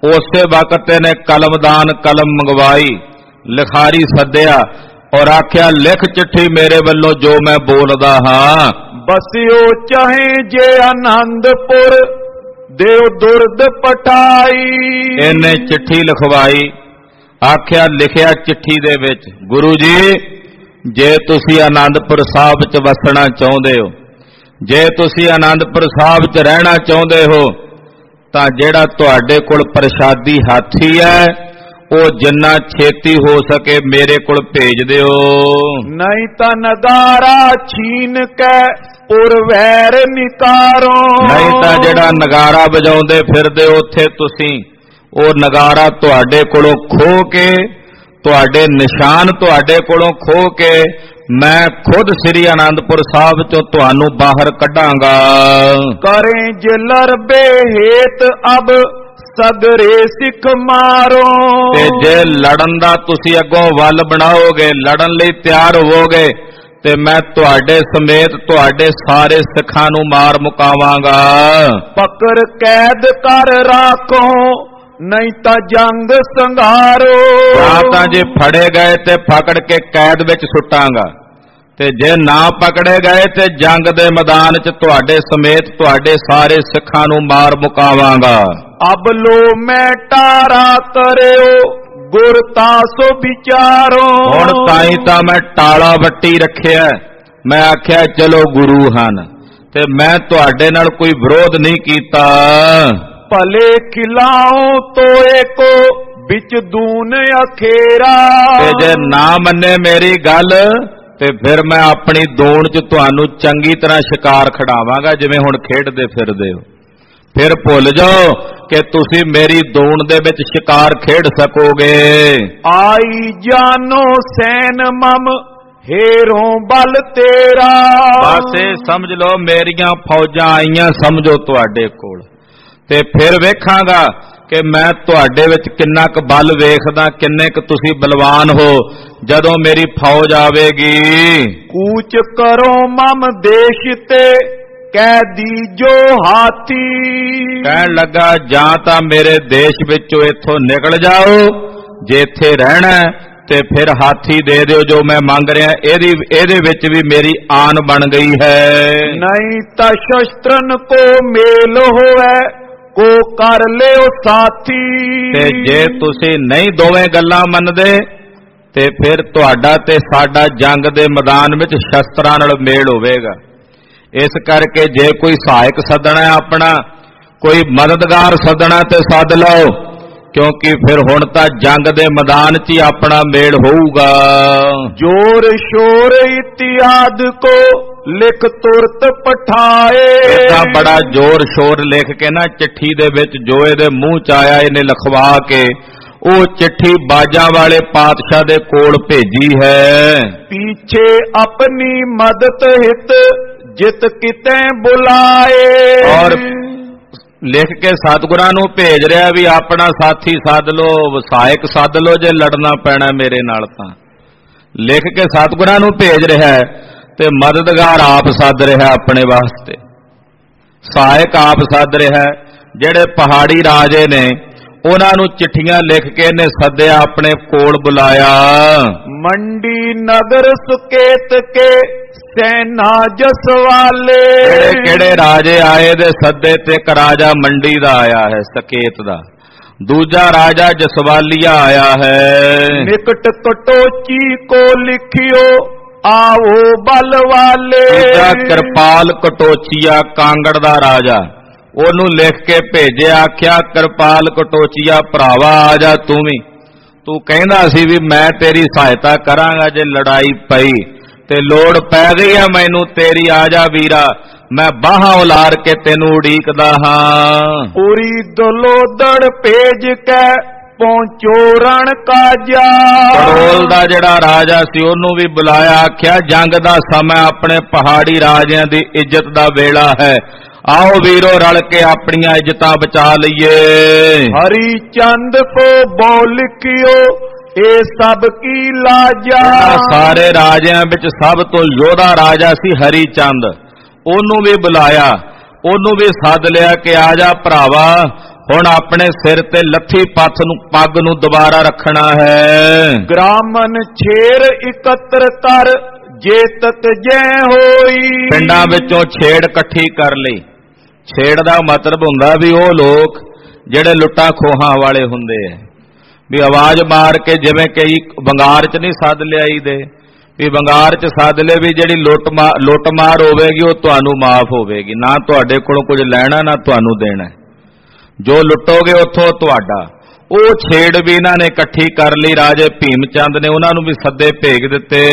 ਉਸੇ ਵਕਤ ਇਹਨੇ ਕਲਮਦਾਨ ਕਲਮ ਮੰਗਵਾਈ ਲਿਖਾਰੀ ਸੱਦਿਆ ਔਰ ਆਖਿਆ ਲਿਖ ਚਿੱਠੀ ਮੇਰੇ ਵੱਲੋਂ ਜੋ ਮੈਂ ਬੋਲਦਾ ਹਾਂ। ਬਸਿਓ ਚਾਹੇ ਜੇ ਆਨੰਦਪੁਰ ਦੇਵ ਦੁਰਦ ਪਟਾਈ। ਇਹਨੇ ਚਿੱਠੀ ਲਿਖਵਾਈ। ਆਖਿਆ ਲਿਖਿਆ ਚਿੱਠੀ ਦੇ ਵਿੱਚ ਗੁਰੂ ਜੀ ਜੇ ਤੁਸੀਂ ਆਨੰਦਪੁਰ ਸਾਹਿਬ 'ਚ ਵਸਣਾ ਚਾਹੁੰਦੇ ਹੋ ਜੇ ਤੁਸੀਂ ਆਨੰਦਪੁਰ ਸਾਹਿਬ 'ਚ ਰਹਿਣਾ ਚਾਹੁੰਦੇ ਹੋ ਤਾਂ ਜਿਹੜਾ ਤੁਹਾਡੇ ਕੋਲ ਪ੍ਰਸ਼ਾਦੀ ਹਾਥੀ ਹੈ ਉਹ ਜਿੰਨਾ ਛੇਤੀ ਹੋ ਸਕੇ ਮੇਰੇ ਕੋਲ ਭੇਜ ਦਿਓ। ਨਹੀਂ ਤਾਂ ਨਗਾਰਾ ਛੀਨ ਕੇ ਪੁਰਵੈਰ ਨਿਕਾਰੋ। ਨਹੀਂ ਤਾਂ ਜਿਹੜਾ ਨਗਾਰਾ ਵਜਾਉਂਦੇ ਫਿਰਦੇ ਉੱਥੇ ਤੁਸੀਂ ਉਹ ਨਗਾਰਾ ਤੁਹਾਡੇ ਕੋਲੋਂ ਖੋ ਕੇ ਤੁਹਾਡੇ ਨਿਸ਼ਾਨ ਤੁਹਾਡੇ ਕੋਲੋਂ ਖੋ ਕੇ ਮੈਂ ਖੁਦ ਸ੍ਰੀ ਆਨੰਦਪੁਰ ਸਾਹਿਬ ਚੋਂ ਤੁਹਾਨੂੰ ਬਾਹਰ ਕੱਢਾਂਗਾ। ਕਰੇ ਜਲਰ ਬੇਹੇਤ ਅਬ ਸਗਰੇ ਸਿੱਖ ਮਾਰੋ। ਤੇ ਜੇ ਲੜਨ ਦਾ ਤੁਸੀਂ ਅੱਗੋਂ ਵੱਲ ਬਣਾਓਗੇ ਲੜਨ ਲਈ ਤਿਆਰ ਹੋਵੋਗੇ ਤੇ ਮੈਂ ਤੁਹਾਡੇ ਸਮੇਤ ਤੁਹਾਡੇ ਸਾਰੇ ਸਿੱਖਾਂ ਨੂੰ ਮਾਰ ਮੁਕਾਵਾਂਗਾ। ਪਕੜ ਕੈਦ ਕਰ ਰਾਖੋ ਨਹੀਂ ਤਾਂ ਜੰਗ ਸੰਘਾਰੋ। ਜਾਂ ਤਾਂ ਜੇ ਫੜੇ ਗਏ ਤੇ ਪਕੜ ਕੇ ਕੈਦ ਵਿੱਚ ਸੁੱਟਾਂਗਾ। ਤੇ ਜੇ ਨਾ ਪਕੜੇ ਗਏ ਤੇ ਜੰਗ ਦੇ ਮੈਦਾਨ 'ਚ ਤੁਹਾਡੇ ਸਮੇਤ ਤੁਹਾਡੇ ਸਾਰੇ ਸਿੱਖਾਂ ਨੂੰ ਮਾਰ ਮੁਕਾਵਾਂਗਾ। ਅਬ ਲੋ ਮੈਂ ਟਾਰਾ ਕਰਿਓ ਗੁਰ ਤਾਸੋ ਵਿਚਾਰੋ। ਹੁਣ ਤਾਈ ਤਾਂ ਮੈਂ ਟਾਲਾ ਵੱਟੀ ਰੱਖਿਆ। ਮੈਂ ਆਖਿਆ ਚਲੋ ਗੁਰੂ ਹਨ। ਤੇ ਮੈਂ ਤੁਹਾਡੇ ਨਾਲ ਕੋਈ ਵਿਰੋਧ ਨਹੀਂ ਕੀਤਾ। ਭਲੇ ਖਿਲਾਓ ਤੋਏ ਕੋ ਵਿੱਚ ਦੂਨ ਅਖੇਰਾ। ਤੇ ਜੇ ਨਾ ਮੰਨੇ ਮੇਰੀ ਗੱਲ ਤੇ ਫਿਰ ਮੈਂ ਆਪਣੀ ਦੌਣ 'ਚ ਤੁਹਾਨੂੰ ਚੰਗੀ ਤਰ੍ਹਾਂ ਸ਼ਿਕਾਰ ਖੜਾਵਾਂਗਾ ਜਿਵੇਂ ਹੁਣ ਖੇਡਦੇ ਫਿਰਦੇ ਹੋ। ਫਿਰ ਭੁੱਲ ਜਾਓ ਕਿ ਤੁਸੀਂ ਮੇਰੀ ਦੌਣ ਦੇ ਵਿੱਚ ਸ਼ਿਕਾਰ ਖੇਡ ਸਕੋਗੇ। ਆਈ ਜਾਨੋ ਸੈਨ ਮਮ ਹੇਰੋਂ ਬਲ ਤੇਰਾ। ਬਸ ਇਹ ਸਮਝ ਲਓ ਮੇਰੀਆਂ ਫੌਜਾਂ ਆਈਆਂ ਸਮਝੋ ਤੁਹਾਡੇ ਕੋਲ। ਤੇ ਫਿਰ ਵੇਖਾਂਗਾ ਕਿ ਮੈਂ ਤੁਹਾਡੇ ਵਿੱਚ ਕਿੰਨਾ ਕੁ ਬਲ ਵੇਖਦਾ ਕਿੰਨੇ ਕੁ ਤੁਸੀਂ ਬਲਵਾਨ ਹੋ ਜਦੋਂ ਮੇਰੀ ਫੌਜ ਆਵੇਗੀ। ਕੂਚ ਕਰੋ ਮਮ ਦੇਸ਼ ਤੇ ਕੈਦੀ ਜੋ ਹਾਥੀ। ਕਹਿਣ ਲੱਗਾ ਜਾਂ ਤਾਂ ਮੇਰੇ ਦੇਸ਼ ਵਿੱਚੋਂ ਇੱਥੋਂ ਨਿਕਲ ਜਾਓ ਜੇ ਇੱਥੇ ਰਹਿਣਾ ਤੇ ਫਿਰ ਹਾਥੀ ਦੇ ਦਿਓ ਜੋ ਮੈਂ ਮੰਗ ਰਿਹਾ ਇਹਦੀ ਇਹਦੇ ਵਿੱਚ ਵੀ ਮੇਰੀ ਆਨ ਬਣ ਗਈ ਹੈ। ਨਹੀਂ ਤਾਂ ਸ਼ਸਤਰਨ ਕੋ ਮੇਲ ਹੋਵੇ ਕੋ ਕਰ ਲਿਓ ਸਾਥੀ। ਤੇ ਜੇ ਤੁਸੀਂ ਨਹੀਂ ਦੋਵੇਂ ਗੱਲਾਂ ਮੰਨਦੇ ਤੇ ਫਿਰ ਤੁਹਾਡਾ ਤੇ ਸਾਡਾ ਜੰਗ ਦੇ ਮੈਦਾਨ ਵਿੱਚ ਸ਼ਸਤਰਾਂ ਨਾਲ ਮੇਲ ਹੋਵੇਗਾ। ਇਸ ਕਰਕੇ ਜੇ ਕੋਈ ਸਹਾਇਕ ਸੱਦਣਾ ਹੈ ਆਪਣਾ ਕੋਈ ਮਦਦਗਾਰ ਸੱਦਣਾ ਤੇ ਸੱਦ ਲਓ ਕਿਉਂਕਿ ਫਿਰ ਹੁਣ ਤਾਂ ਜੰਗ ਦੇ ਮੈਦਾਨ 'ਚ ਹੀ ਆਪਣਾ ਮੇਲ ਹੋਊਗਾ। ਜੋਰ ਸ਼ੋਰ ਇਤਿਆਦ ਕੋ ਲਿਖ ਤੁਰਤ ਪਠਾਏ। ਇਹਦਾ ਬੜਾ ਜ਼ੋਰ ਸ਼ੋਰ ਲਿਖ ਕੇ ਨਾ ਚਿੱਠੀ ਦੇ ਵਿੱਚ ਜੋ ਇਹਦੇ ਮੂੰਹ ਚ ਆਇਆ ਇਹਨੇ ਲਖਵਾ ਕੇ ਉਹ ਚਿੱਠੀ ਬਾਜਾਂ ਵਾਲੇ ਪਾਤਸ਼ਾਹ ਦੇ ਕੋਲ ਭੇਜੀ ਹੈ। ਪਿੱਛੇ ਆਪਣੀ ਮਦਦ ਹਿਤ ਜਿਤ ਕਿਤੇ ਬੁਲਾਏ। ਔਰ ਲਿਖ ਕੇ ਸਤਿਗੁਰਾਂ ਨੂੰ ਭੇਜ ਰਿਹਾ ਵੀ ਆਪਣਾ ਸਾਥੀ ਸਾਧ ਲੋ ਵਸਾਇਕ ਸੱਦ ਲੋ ਜੇ ਲੜਨਾ ਪੈਣਾ ਮੇਰੇ ਨਾਲ ਤਾਂ। ਲਿਖ ਕੇ ਸਤਿਗੁਰਾਂ ਨੂੰ ਭੇਜ ਰਿਹਾ ਹੈ ਤੇ ਮਦਦਗਾਰ ਆਪ ਸੱਦ ਰਿਹਾ ਆਪਣੇ ਵਾਸਤੇ। ਸਹਾਇਕ ਆਪ ਸੱਦ ਰਿਹਾ ਜਿਹੜੇ ਪਹਾੜੀ ਰਾਜੇ ਨੇ ਉਹਨਾਂ ਨੂੰ ਚਿੱਠੀਆਂ ਲਿਖ ਕੇ ਨੇ ਸੱਦਿਆ ਆਪਣੇ ਕੋਲ ਬੁਲਾਇਆ। ਮੰਡੀ ਨਗਰ ਸੁਕੇਤ ਕੇ ਸੈਨਾ ਜਸਵਾਲੇ ਕਿਹੜੇ ਕਿਹੜੇ ਰਾਜੇ ਆਏ ਦੇ ਸੱਦੇ ਤੇ ਇੱਕ ਰਾਜਾ ਮੰਡੀ ਦਾ ਆਇਆ ਹੈ ਸਕੇਤ ਦਾ। ਦੂਜਾ ਰਾਜਾ ਜਸਵਾਲੀਆ ਆਇਆ ਹੈ। ਨਿਕਟ ਕਟੋਚੀ ਕੋ ਲਿਖਿਓ ਆਓ ਬਲ ਵਾਲੇ। ਉਹਦਾ ਕਿਰਪਾਲ ਕਟੋਚੀਆ ਕਾਂਗੜ ਦਾ ਰਾਜਾ। ਉਹਨੂੰ ਲਿਖ ਕੇ ਭੇਜਿਆ ਆਖਿਆ ਕਿਰਪਾਲ ਕਟੋਚੀਆ ਭਰਾਵਾ ਆ ਜਾ ਤੂੰ ਵੀ। ਤੂੰ ਕਹਿੰਦਾ ਸੀ ਵੀ ਮੈਂ ਤੇਰੀ ਸਹਾਇਤਾ ਕਰਾਂਗਾ ਜੇ ਲੜਾਈ ਪਈ। ਤੇ ਲੋੜ ਪੈ ਗਈ ਆ ਮੈਨੂੰ ਤੇਰੀ ਆ ਜਾ ਵੀਰਾ। ਮੈਂ ਬਾਹਾਂ ਉਲਾਰ ਕੇ ਤੈਨੂੰ ਉਡੀਕਦਾ ਹਾਂ। ਪੂਰੀ ਦਲੋਦੜ ਭੇਜ ਕੇ ਪਹੁੰਚੋ ਰਣ ਕਾਜਾ ਕਰੋਲ ਦਾ ਜਿਹੜਾ ਰਾਜਾ ਸੀ ਉਹਨੂੰ ਵੀ ਬੁਲਾਇਆ ਆਖਿਆ ਜੰਗ ਦਾ ਸਮਾਂ ਆਪਣੇ ਪਹਾੜੀ ਰਾਜਿਆਂ ਦੀ ਇੱਜ਼ਤ ਦਾ ਵੇਲਾ ਹੈ। ਆਓ ਵੀਰੋ ਰਲ ਕੇ ਆਪਣੀਆਂ ਇੱਜ਼ਤਾਂ ਬਚਾ ਲਈਏ। ਹਰੀ ਚੰਦ ਕੋ ਬੋਲ ਕਿਓ ਇਹ ਸਭ ਕੀ ਲਾਜਾ। ਸਾਰੇ ਰਾਜਿਆਂ ਵਿੱਚ ਸਭ ਤੋਂ ਯੋਧਾ ਰਾਜਾ ਸੀ ਹਰੀ ਚੰਦ। ਉਹਨੂੰ ਵੀ ਬੁਲਾਇਆ ਉਹਨੂੰ ਵੀ ਸੱਦ ਲਿਆ ਕਿ ਆ ਜਾ ਭਰਾਵਾ ਹੁਣ ਆਪਣੇ ਸਿਰ ਤੇ ਲੱਥੀ ਪੱਥ ਨੂੰ ਪੱਗ ਨੂੰ ਦੁਬਾਰਾ ਰੱਖਣਾ ਹੈ। ਗ੍ਰਾਮਨ ਛੇਰ ਇਕੱਤਰ ਤਰ ਜੇ ਤਤ ਜੈ ਹੋਈ। ਪਿੰਡਾਂ ਵਿੱਚੋਂ ਛੇੜ ਇਕੱਠੀ ਕਰ ਲਈ। ਛੇੜ ਦਾ ਮਤਲਬ ਹੁੰਦਾ ਵੀ ਉਹ ਲੋਕ ਜਿਹੜੇ ਲੁੱਟਾਂ ਖੋਹਾਂ ਵਾਲੇ ਹੁੰਦੇ ਐ। ਵੀ ਆਵਾਜ਼ ਮਾਰ ਕੇ ਜਿਵੇਂ ਕਈ ਬੰਗਾਰ ਚ ਨਹੀਂ ਸੱਦ ਲਿਆਈ ਦੇ ਵੀ ਬੰਗਾਰ ਚ ਸੱਦ ਲੈ ਵੀ ਜਿਹੜੀ ਲੁੱਟ ਮਾਰ ਹੋਵੇਗੀ ਉਹ ਤੁਹਾਨੂੰ ਮਾਫ ਹੋਵੇਗੀ। ਨਾ ਤੁਹਾਡੇ ਕੋਲੋਂ ਕੁਝ ਲੈਣਾ ਨਾ ਤੁਹਾਨੂੰ ਦੇਣਾ। ਜੋ ਲੁੱਟੋਗੇ ਉੱਥੋਂ ਤੁਹਾਡਾ। ਉਹ ਛੇੜ ਵੀ ਇਹਨਾਂ ਨੇ ਇਕੱਠੀ ਕਰ ਲਈ ਰਾਜੇ ਭੀਮ ਚੰਦ ਨੇ ਉਹਨਾਂ ਨੂੰ ਵੀ ਸੱਦੇ ਭੇਜ ਦਿੱਤੇ।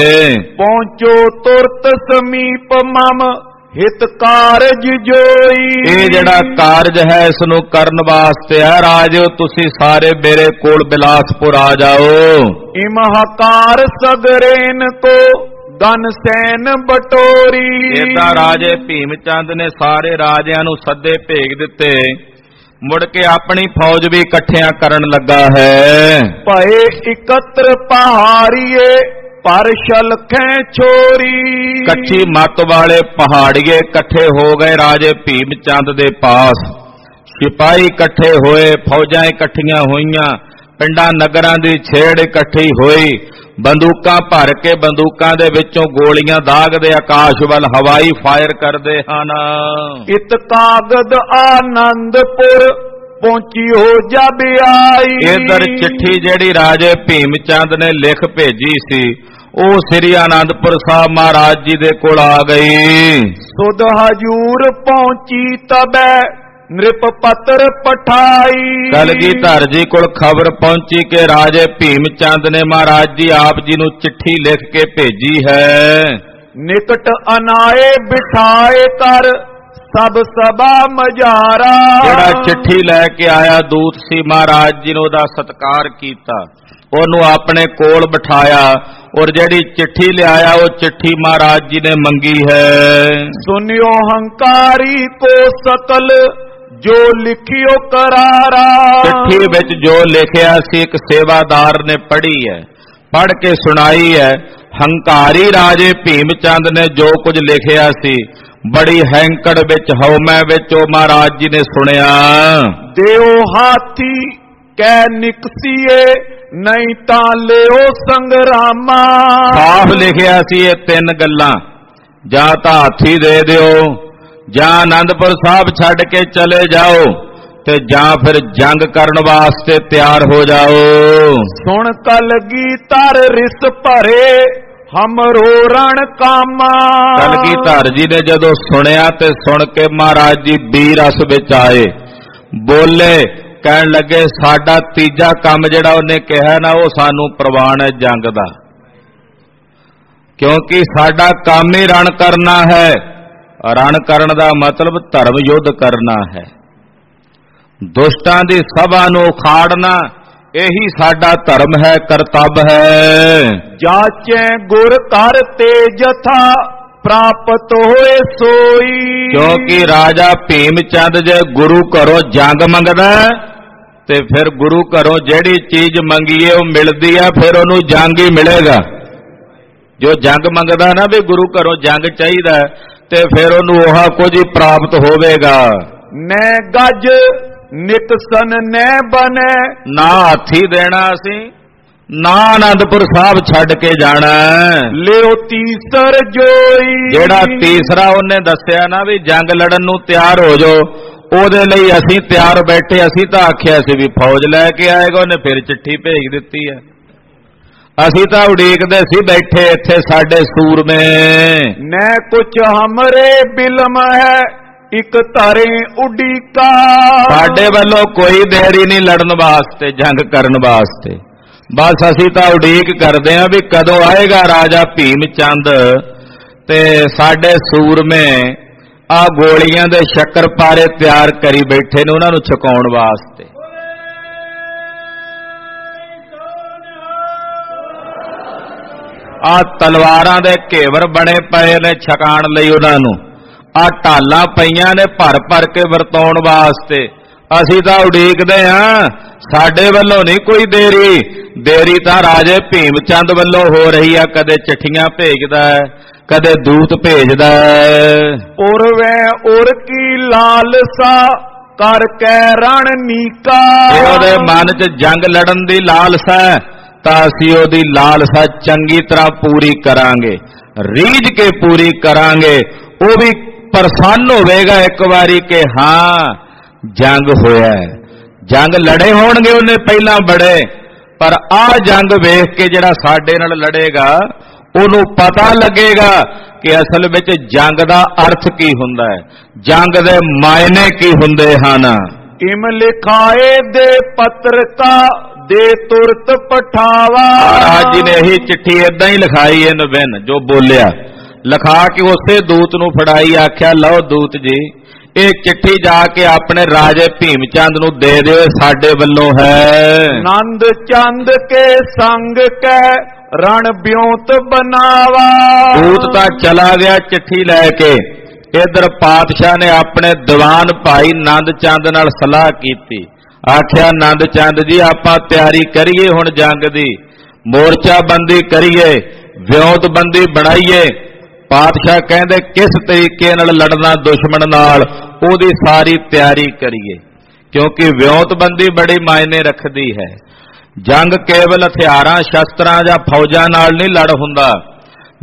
ਪਹੁੰਚੋ ਤੁਰਤ ਸਮੀਪ ਮਮ ਹਿਤ ਕਾਰਜ ਜੋਈ। ਇਹ ਜਿਹੜਾ ਕਾਰਜ ਹੈ ਇਸ ਨੂੰ ਕਰਨ ਵਾਸਤੇ ਹੈ। ਰਾਜੋ ਤੁਸੀਂ ਸਾਰੇ ਮੇਰੇ ਕੋਲ ਬਿਲਾਸਪੁਰ ਆ ਜਾਓ। ਇਮ ਹਕਾਰ ਸਗਰੇਨ ਕੋ ਗਨ ਸੈਨ ਬਟੋਰੀ। ਇਦਾਂ ਰਾਜੇ ਭੀਮ ਚੰਦ ਨੇ ਸਾਰੇ ਰਾਜਿਆਂ ਨੂੰ ਸੱਦੇ ਭੇਜ ਦਿੱਤੇ। ਮੁੜ ਕੇ ਆਪਣੀ ਫੌਜ ਵੀ ਇਕੱਠਿਆਂ ਕਰਨ ਲੱਗਾ ਹੈ। ਭਏ ਇਕੱਤਰ ਪਹਾੜੀਏ ਪਰ ਸ਼ਲਖੈ ਛੋਰੀ। ਕੱਚੀ ਮੱਤ ਵਾਲੇ ਪਹਾੜੀਏ ਇਕੱਠੇ ਹੋ ਗਏ ਰਾਜੇ ਭੀਮ ਚੰਦ ਦੇ ਪਾਸ। ਸਿਪਾਹੀ ਇਕੱਠੇ ਹੋਏ ਫੌਜਾਂ ਇਕੱਠੀਆਂ ਹੋਈਆਂ ਪਿੰਡਾਂ ਨਗਰਾਂ ਦੀ ਛੇੜ ਇਕੱਠੀ ਹੋਈ। ਬੰਦੂਕਾਂ ਭਰ ਕੇ ਬੰਦੂਕਾਂ ਦੇ ਵਿੱਚੋਂ ਗੋਲੀਆਂ ਦਾਗਦੇ ਆਕਾਸ਼ ਵੱਲ ਹਵਾਈ ਫਾਇਰ ਕਰਦੇ ਹਨ। ਇਤ ਕਾਗਦ ਆਨੰਦਪੁਰ ਪਹੁੰਚੀ ਹੋ ਜਬ ਆਈ ਇਧਰ ਚਿੱਠੀ ਜਿਹੜੀ ਰਾਜੇ ਭੀਮ ਚੰਦ ਨੇ ਲਿਖ ਭੇਜੀ ਸੀ ਉਹ ਸ੍ਰੀ ਆਨੰਦਪੁਰ ਸਾਹਿਬ ਮਹਾਰਾਜ ਜੀ ਦੇ ਕੋਲ ਆ ਗਈ। ਸੁਧ ਹਜੂਰ ਪਹੁੰਚੀ ਤਬੈ ਨ੍ਰਿਪ ਪਤਰ ਪਠਾਈ। ਕਲਗੀਧਰ ਜੀ ਕੋਲ ਖਬਰ ਪਹੁੰਚੀ ਕਿ ਰਾਜੇ ਭੀਮ ਚੰਦ ਨੇ ਮਹਾਰਾਜ ਜੀ ਆਪ ਜੀ ਨੂੰ ਚਿੱਠੀ ਲਿਖ ਕੇ ਭੇਜੀ ਹੈ। ਨਿਕਟ ਅਨਾਏ ਬਿਠਾਏ ਕਰ ਸਭ ਸਭਾ ਮਜਾਰਾ। ਜਿਹੜਾ ਚਿੱਠੀ ਲੈ ਕੇ ਆਇਆ ਦੂਤ ਸੀ ਮਹਾਰਾਜ ਜੀ ਨੇ ਉਹਦਾ ਸਤਕਾਰ ਕੀਤਾ। ਉਹਨੂੰ ਆਪਣੇ ਕੋਲ ਬਿਠਾਇਆ ਔਰ ਜਿਹੜੀ ਚਿੱਠੀ ਲਿਆਇਆ ਉਹ ਚਿੱਠੀ ਮਹਾਰਾਜ ਜੀ ਨੇ ਮੰਗੀ ਹੈ। ਸੁਨਿਓ ਹੰਕਾਰੀ ਕੋ ਸਕਲ ਜੋ ਲਿਖਿਓ ਕਰਾਰਾ। ਚਿੱਠੀ ਵਿੱਚ ਜੋ ਲਿਖਿਆ ਸੀ ਇੱਕ ਸੇਵਾਦਾਰ ਨੇ ਪੜ੍ਹੀ ਹੈ ਪੜ੍ਹ ਕੇ ਸੁਣਾਈ ਹੈ। ਹੰਕਾਰੀ ਰਾਜੇ ਭੀਮ ਚੰਦ ਨੇ ਜੋ ਕੁਝ ਲਿਖਿਆ ਸੀ ਬੜੀ ਹੈਂਕੜ ਵਿੱਚ ਹਉਮੈ ਵਿੱਚ ਉਹ ਮਹਾਰਾਜ ਜੀ ਨੇ ਸੁਣਿਆ। ਦਿਓ ਹਾਥੀ ਕੈ ਨਿਕਸੀਏ ਨਹੀਂ ਤਾਂ ਲਿਓ ਸੰਗਰਾਮਾ। ਸਾਫ਼ ਲਿਖਿਆ ਸੀ ਇਹ ਤਿੰਨ ਗੱਲਾਂ। ਜਾਂ ਤਾਂ ਹਾਥੀ ਦੇ ਦਿਓ ਜਾਂ ਆਨੰਦਪੁਰ ਸਾਹਿਬ ਛੱਡ ਕੇ ਚਲੇ ਜਾਓ ਤੇ ਜਾਂ ਫਿਰ ਜੰਗ ਕਰਨ ਵਾਸਤੇ ਤਿਆਰ ਹੋ ਜਾਓ। ਸੁਣ ਕਲਗੀ ਤਰ ਰਿਸ ਭਰੇ ਹਮਰੋ ਰਣ ਕਾਮਾ। ਕਲਗੀਧਰ ਜੀ ਨੇ ਜਦੋਂ ਸੁਣਿਆ ਤੇ ਸੁਣ ਕੇ ਮਹਾਰਾਜ ਜੀ ਬੀ ਰਸ ਵਿੱਚ ਆਏ। ਬੋਲੇ ਕਹਿਣ ਲੱਗੇ ਸਾਡਾ ਤੀਜਾ ਕੰਮ ਜਿਹੜਾ ਉਹਨੇ ਕਿਹਾ ਨਾ ਉਹ ਸਾਨੂੰ ਪ੍ਰਵਾਨ ਹੈ ਜੰਗ ਦਾ। ਕਿਉਂਕਿ ਸਾਡਾ ਕੰਮ ਹੀ ਰਣ ਕਰਨਾ ਹੈ ਰਣ ਕਰਨ ਦਾ ਮਤਲਬ ਧਰਮ ਯੁੱਧ ਕਰਨਾ ਹੈ। ਦੁਸ਼ਟਾਂ ਦੀ ਸਭਾ ਨੂੰ ਉਖਾੜਨਾ ਇਹੀ ਸਾਡਾ ਧਰਮ ਹੈ ਕਰਤੱਵ ਹੈ। ਜਾਚੈ ਗੁਰ ਕਰ ਤੇ ਜਥਾ ਪ੍ਰਾਪਤ ਹੋਏ ਸੋਈ। ਕਿਉਂਕਿ ਰਾਜਾ ਭੀਮ ਚੰਦ ਜੇ ਗੁਰੂ ਘਰੋਂ ਜੰਗ ਮੰਗਦਾ ਤੇ ਫਿਰ ਗੁਰੂ ਘਰੋਂ ਜਿਹੜੀ ਚੀਜ਼ ਮੰਗੀਏ ਉਹ ਮਿਲਦੀ ਆ ਫਿਰ ਉਹਨੂੰ ਜੰਗ ਹੀ ਮਿਲੇਗਾ। ਜੋ ਜੰਗ ਮੰਗਦਾ ਨਾ ਵੀ ਗੁਰੂ ਘਰੋਂ ਜੰਗ ਚਾਹੀਦਾ ਤੇ ਫਿਰ ਉਹਨੂੰ ਉਹ ਕੁਝ ਪ੍ਰਾਪਤ ਹੋਵੇਗਾ। ਨੈ ਗੱਜ ਨਿਕਸਨ ਨੈ ਬਨੈ। ਨਾ ਹਾਥੀ ਦੇਣਾ ਅਸੀਂ ਨਾ ਆਨੰਦਪੁਰ ਸਾਹਿਬ ਛੱਡ ਕੇ ਜਾਣਾ। ਲਿਓ ਤੀਸਰ ਜੋਈ। ਜਿਹੜਾ ਤੀਸਰਾ ਉਹਨੇ ਦੱਸਿਆ ਨਾ ਵੀ ਜੰਗ ਲੜਨ ਨੂੰ ਤਿਆਰ ਹੋ ਜਾਓ ਉਹਦੇ ਲਈ ਅਸੀਂ ਤਿਆਰ ਬੈਠੇ ਅਸੀਂ ਤਾਂ ਆਖਿਆ ਸੀ ਵੀ ਫੌਜ ਲੈ ਕੇ ਆਏਗਾ ਉਹਨੇ ਫਿਰ ਚਿੱਠੀ ਭੇਜ ਦਿੱਤੀ ਹੈ। ਅਸੀਂ ਤਾਂ ਉਡੀਕਦੇ ਸੀ ਬੈਠੇ ਇੱਥੇ ਸਾਡੇ ਸੂਰਮੇ ਨੈ ਕੁਛ ਹਮਰੇ ਬਿਲਮ ਹੈ ਇਕ ਧਰੇ ਉਡੀਕਾ। ਸਾਡੇ ਵੱਲੋਂ ਕੋਈ ਦੇਰੀ ਨਹੀਂ ਲੜਨ ਵਾਸਤੇ ਜੰਗ ਕਰਨ ਵਾਸਤੇ। ਬਸ ਅਸੀਂ ਤਾਂ ਉਡੀਕ ਕਰਦੇ ਆਂ ਵੀ ਕਦੋਂ ਆਏਗਾ ਰਾਜਾ ਭੀਮ ਚੰਦ ਤੇ ਸਾਡੇ ਸੂਰਮੇ ਆ ਗੋਲੀਆਂ ਦੇ ਸ਼ੱਕਰ ਪਾਰੇ ਤਿਆਰ ਕਰੀ ਬੈਠੇ ਨੇ ਉਹਨਾਂ ਨੂੰ ਛਕਾਉਣ ਵਾਸਤੇ। ਆ ਤਲਵਾਰਾਂ ਦੇ ਘੇਵਰ ਬਣੇ ਪਏ ਨੇ ਛਕਾਣ ਲਈ ਉਹਨਾਂ ਨੂੰ। ਆ ਢਾਲਾਂ ਪਈਆਂ ਨੇ ਭਰ ਭਰ ਕੇ ਵਰਤਾਉਣ ਵਾਸਤੇ। ਅਸੀਂ ਤਾਂ ਉਡੀਕਦੇ ਆਂ ਸਾਡੇ ਵੱਲੋਂ ਨਹੀਂ ਕੋਈ ਦੇਰੀ। ਦੇਰੀ ਤਾਂ ਰਾਜੇ ਭੀਮ ਚੰਦ ਵੱਲੋਂ ਹੋ ਰਹੀ ਆ ਕਦੇ ਚਿੱਠੀਆਂ ਭੇਜਦਾ ਹੈ ਕਦੇ ਦੂਤ ਭੇਜਦਾ ਹੈ। ਉਰਵੈ ਉਰ ਕੀ ਲਾਲਸਾ ਕਰ ਕੈ ਰਣ ਨੀਕਾ। ਜੇ ਉਹਦੇ ਮਨ 'ਚ ਜੰਗ ਲੜਨ ਦੀ ਲਾਲਸਾ ਹੈ। ਤਾਂ ਅਸੀਂ ਉਹਦੀ ਲਾਲਸਾ ਚੰਗੀ ਤਰ੍ਹਾਂ ਪੂਰੀ ਕਰਾਂਗੇ, ਰੀਝ ਕੇ ਪੂਰੀ ਕਰਾਂਗੇ, ਉਹ ਵੀ ਪ੍ਰਸੰਨ ਹੋਵੇਗਾ ਇੱਕ ਵਾਰੀ ਕਿ ਹਾਂ, ਜੰਗ ਹੋਇਆ ਜੰਗ ਲੜੇ ਹੋਣਗੇ ਉਹਨੇ ਪਹਿਲਾਂ ਬੜੇ, ਪਰ ਆ ਜੰਗ ਵੇਖ ਕੇ ਜਿਹੜਾ ਸਾਡੇ ਨਾਲ ਲੜੇਗਾ, ਉਹਨੂੰ ਪਤਾ ਲੱਗੇਗਾ ਕਿ ਅਸਲ ਵਿੱਚ ਜੰਗ ਦਾ ਅਰਥ ਕੀ ਹੁੰਦਾ ਹੈ, ਜੰਗ ਦੇ ਮਾਇਨੇ ਕੀ ਹੁੰਦੇ ਹਨ। ਇਮ ਲਿਖਾਏ ਦੇ ਪੱਤਰਕਾ ਦੇ ਤੁਰਤ ਪਠਾਵਾ। ਮਹਾਰਾਜ ਜੀ ਨੇ ਇਹੀ ਚਿੱਠੀ ਇਦਾਂ ਹੀ ਲਿਖਾਈ ਹੈ ਨਵਿਨ ਜੋ ਬੋਲਿਆ। ਲਿਖਾ ਕੇ ਉਸੇ ਦੂਤ ਨੂੰ ਫੜਾਈ ਆਖਿਆ ਲਓ ਦੂਤ ਜੀ ਇਹ ਚਿੱਠੀ ਜਾ ਕੇ ਆਪਣੇ ਰਾਜੇ ਭੀਮ ਚੰਦ ਨੂੰ ਦੇ ਦਿਓ ਸਾਡੇ ਵੱਲੋਂ ਹੈ। ਨੰਦ ਚੰਦ ਕੇ ਸੰਗ ਕੈ ਰਣ ਬਿਉਂਤ ਬਨਾਵਾ। ਦੂਤ ਤਾਂ ਚਲਾ ਗਿਆ ਚਿੱਠੀ ਲੈ ਕੇ। ਇਧਰ ਪਾਤਸ਼ਾਹ ਨੇ ਆਪਣੇ ਦੀਵਾਨ ਭਾਈ ਨੰਦ ਚੰਦ ਨਾਲ ਸਲਾਹ ਕੀਤੀ। ਆਖਿਆ, ਨੰਦ ਚੰਦ ਜੀ, ਆਪਾਂ ਤਿਆਰੀ ਕਰੀਏ ਹੁਣ ਜੰਗ ਦੀ। ਮੋਰਚਾ ਬੰਦੀ ਕਰੀਏ ਵਿਉਂਤ ਬੰਦੀ ਬਣਾਈਏ। ਪਾਤਸ਼ਾਹ ਕਹਿੰਦੇ, ਕਿਸ ਤਰੀਕੇ ਨਾਲ ਲੜਨਾ ਦੁਸ਼ਮਣ ਨਾਲ, ਉਹਦੀ ਸਾਰੀ ਤਿਆਰੀ ਕਰੀਏ। ਕਿਉਂਕਿ ਵਿਉਂਤਬੰਦੀ ਬੜੀ ਮਾਇਨੇ ਰੱਖਦੀ ਹੈ। ਜੰਗ ਕੇਵਲ ਹਥਿਆਰਾਂ, ਸ਼ਸਤਰਾਂ ਜਾਂ ਫੌਜਾਂ ਨਾਲ ਨਹੀਂ ਲੜ ਹੁੰਦਾ।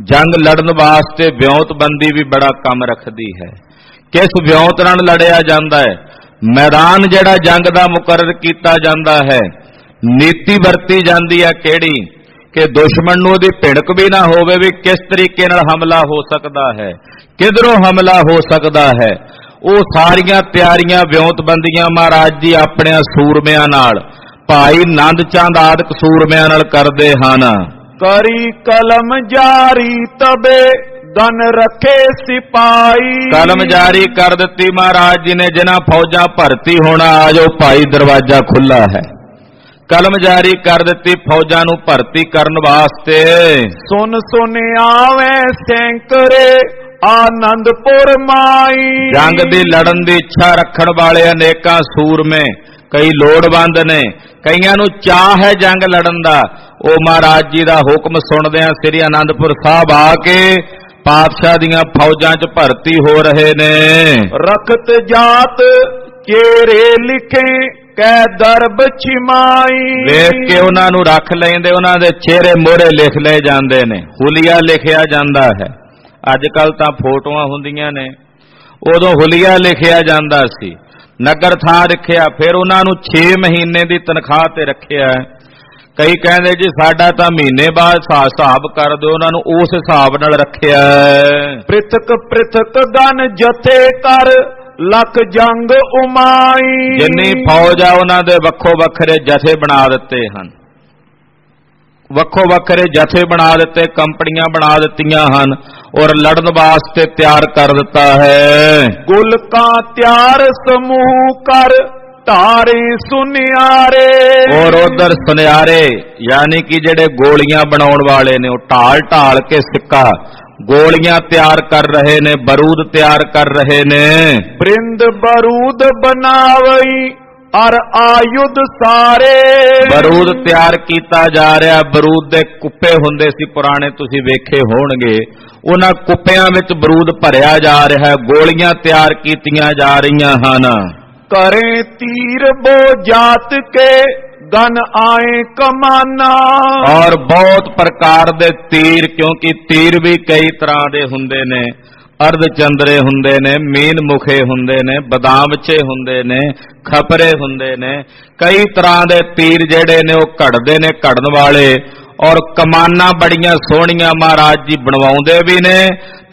ਜੰਗ ਲੜਨ ਵਾਸਤੇ ਵਿਉਂਤਬੰਦੀ ਵੀ ਬੜਾ ਕੰਮ ਰੱਖਦੀ ਹੈ। ਕਿਸ ਵਿਉਂਤ ਨਾਲ ਲੜਿਆ ਜਾਂਦਾ ਹੈ? ਮੈਦਾਨ ਜਿਹੜਾ ਜੰਗ ਦਾ ਮੁਕਰਰ ਕੀਤਾ ਜਾਂਦਾ ਹੈ, ਨੀਤੀ ਵਰਤੀ ਜਾਂਦੀ ਹੈ ਕਿਹੜੀ? ਕਿ ਦੁਸ਼ਮਣ ਨੂੰ ਉਹਦੀ ਭਿੜਕ ਵੀ ਨਾ ਹੋਵੇ ਵੀ ਕਿਸ ਤਰੀਕੇ ਨਾਲ ਹਮਲਾ ਹੋ ਸਕਦਾ ਹੈ, ਕਿਧਰੋਂ ਹਮਲਾ ਹੋ ਸਕਦਾ ਹੈ। ਉਹ ਸਾਰੀਆਂ ਤਿਆਰੀਆਂ ਵਿਉਂਤਬੰਦੀਆਂ ਮਹਾਰਾਜ ਜੀ ਆਪਣੇ ਸੂਰਮਿਆਂ ਨਾਲ, ਭਾਈ ਨੰਦ ਚੰਦ ਆਦਿਕ ਸੂਰਮਿਆਂ ਨਾਲ ਕਰਦੇ ਹਨ। ਕਰੀ ਕਲਮ ਜਾਰੀ ਤਬੇ ਦਨ ਰੱਖੇ ਸਿਪਾਈ ਕਲਮ ਜਾਰੀ ਕਰ ਦਿੱਤੀ ਮਹਾਰਾਜ ਜੀ ਨੇ ਜਿਨ੍ਹਾਂ ਫੌਜਾਂ ਭਰਤੀ ਹੋਣਾ ਆਜੋ ਭਾਈ ਦਰਵਾਜ਼ਾ ਖੁੱਲਾ ਹੈ। ਕਲਮ ਜਾਰੀ ਕਰ ਦਿੱਤੀ ਫੌਜਾਂ ਨੂੰ ਭਰਤੀ ਕਰਨ ਵਾਸਤੇ। ਸੁਨ ਸੁਨ ਆਵੇਂ ਸੈਂਕਰੇ ਆਨੰਦਪੁਰ ਮਾਈ। ਜੰਗ ਦੀ ਲੜਨ ਦੀ ਇੱਛਾ ਰੱਖਣ ਵਾਲੇ ਅਨੇਕਾਂ ਸੂਰਮੇ ਕਈ ਲੋੜਵੰਦ ਨੇ ਕਈਆਂ ਨੂੰ ਚਾਹ ਹੈ ਜੰਗ ਲੜਨ ਦਾ। ਉਹ ਮਹਾਰਾਜ ਜੀ ਦਾ ਹੁਕਮ ਸੁਣਦਿਆਂ ਸ੍ਰੀ ਅਨੰਦਪੁਰ ਸਾਹਿਬ ਆ ਕੇ ਪਾਤਸ਼ਾਹ ਦੀਆਂ ਫੌਜਾਂ 'ਚ ਭਰਤੀ ਹੋ ਰਹੇ ਨੇ। ਰਖਤ ਜਾਤ ਚੇਰੇ ਲਿਖੇ ਕੈ ਦਰਬ ਛਿਮਾਈ। ਵੇਖ ਕੇ ਉਹਨਾਂ ਨੂੰ ਰੱਖ ਲੈਂਦੇ ਉਹਨਾਂ ਦੇ ਚਿਹਰੇ ਮੋਹਰੇ ਲਿਖ ਲਏ ਜਾਂਦੇ ਨੇ ਹੁਲੀਆ ਲਿਖਿਆ ਜਾਂਦਾ ਹੈ। ਅੱਜ ਕੱਲ ਤਾਂ ਫੋਟੋਆਂ ਹੁੰਦੀਆਂ ਨੇ। ਉਦੋਂ ਹੁਲੀਆ ਲਿਖਿਆ ਜਾਂਦਾ ਸੀ। ਨਗਰ ਥਾਂ ਰੱਖਿਆ ਫਿਰ ਉਹਨਾਂ ਨੂੰ 6 ਮਹੀਨੇ ਦੀ ਤਨਖਾਹ ਤੇ ਰੱਖਿਆ ਕਈ ਕਹਿੰਦੇ ਜੀ ਸਾਡਾ ਤਾਂ ਮਹੀਨੇ ਬਾਅਦ ਹਿਸਾਬ ਕਰ ਦਿਓ ਉਹਨਾਂ ਨੂੰ ਉਸ ਹਿਸਾਬ ਨਾਲ ਰੱਖਿਆ। ਪ੍ਰਿਥਕ ਪ੍ਰਿਥਕ ਗਨ ਜਥੇ ਕਰ ਲਖ ਜੰਗ ਉਮਾਈ। ਜਿੰਨੀ ਫੌਜ ਆ ਉਹਨਾਂ ਦੇ ਵੱਖੋ ਵੱਖਰੇ ਜਥੇ ਬਣਾ ਦਿੱਤੇ ਹਨ। ਵੱਖੋ ਵੱਖਰੇ ਜਥੇ ਬਣਾ ਦਿੱਤੇ ਕੰਪਨੀਆਂ ਬਣਾ ਦਿੱਤੀਆਂ ਹਨ ਔਰ ਲੜਨ ਵਾਸਤੇ ਤਿਆਰ ਕਰ ਦਿੱਤਾ ਹੈ। ਗੁਲਕਾਂ ਤਿਆਰ ਸਮੂਹ ਕਰ ਧਾਰੇ ਸੁਨਿਆਰੇ। ਔਰ ਉਧਰ ਸੁਨਿਆਰੇ ਯਾਨੀ ਕਿ ਜਿਹੜੇ ਗੋਲੀਆਂ ਬਣਾਉਣ ਵਾਲੇ ਨੇ ਉਹ ਢਾਲ ਢਾਲ ਕੇ ਸਿੱਕਾ ਗੋਲੀਆਂ ਤਿਆਰ ਕਰ ਰਹੇ ਨੇ ਬਰੂਦ ਤਿਆਰ ਕਰ ਰਹੇ ਨੇ। ਬ੍ਰਿੰਦ ਬਰੂਦ ਬਣਾਵਈ ਅਰ ਆਯੁਧ ਸਾਰੇ। ਬਰੂਦ ਤਿਆਰ ਕੀਤਾ ਜਾ ਰਿਹਾ ਬਰੂਦ ਦੇ ਕੁੱਪੇ ਹੁੰਦੇ ਸੀ ਪੁਰਾਣੇ ਤੁਸੀਂ ਵੇਖੇ ਹੋਣਗੇ। ਉਹਨਾਂ ਕੁੱਪਿਆਂ ਵਿੱਚ ਬਰੂਦ ਭਰਿਆ ਜਾ ਰਿਹਾ ਗੋਲੀਆਂ ਤਿਆਰ ਕੀਤੀਆਂ ਜਾ ਰਹੀਆਂ ਹਨ। ਕਰੇ ਤੀਰ ਬੋ ਜਾਤ ਕੇ ਗਨ ਆਏ ਕਮਾਨਾ। ਔਰ ਬਹੁਤ ਪ੍ਰਕਾਰ ਦੇ ਤੀਰ ਕਿਉਂਕਿ ਤੀਰ ਵੀ ਕਈ ਤਰ੍ਹਾਂ ਦੇ ਹੁੰਦੇ ਨੇ। ਅਰਧ ਚੰਦਰੇ ਹੁੰਦੇ ਨੇ ਮੀਨ ਮੁਖੇ ਹੁੰਦੇ ਨੇ ਬਦਾਮਚੇ ਹੁੰਦੇ ਨੇ ਖਪਰੇ ਹੁੰਦੇ ਨੇ। ਕਈ ਤਰ੍ਹਾਂ ਦੇ ਤੀਰ ਜਿਹੜੇ ਨੇ ਉਹ ਘੜਦੇ ਨੇ ਘੜਨ ਵਾਲੇ। ਔਰ ਕਮਾਨਾਂ ਬੜੀਆਂ ਸੋਹਣੀਆਂ ਮਹਾਰਾਜ ਜੀ ਬਣਵਾਉਂਦੇ ਵੀ ਨੇ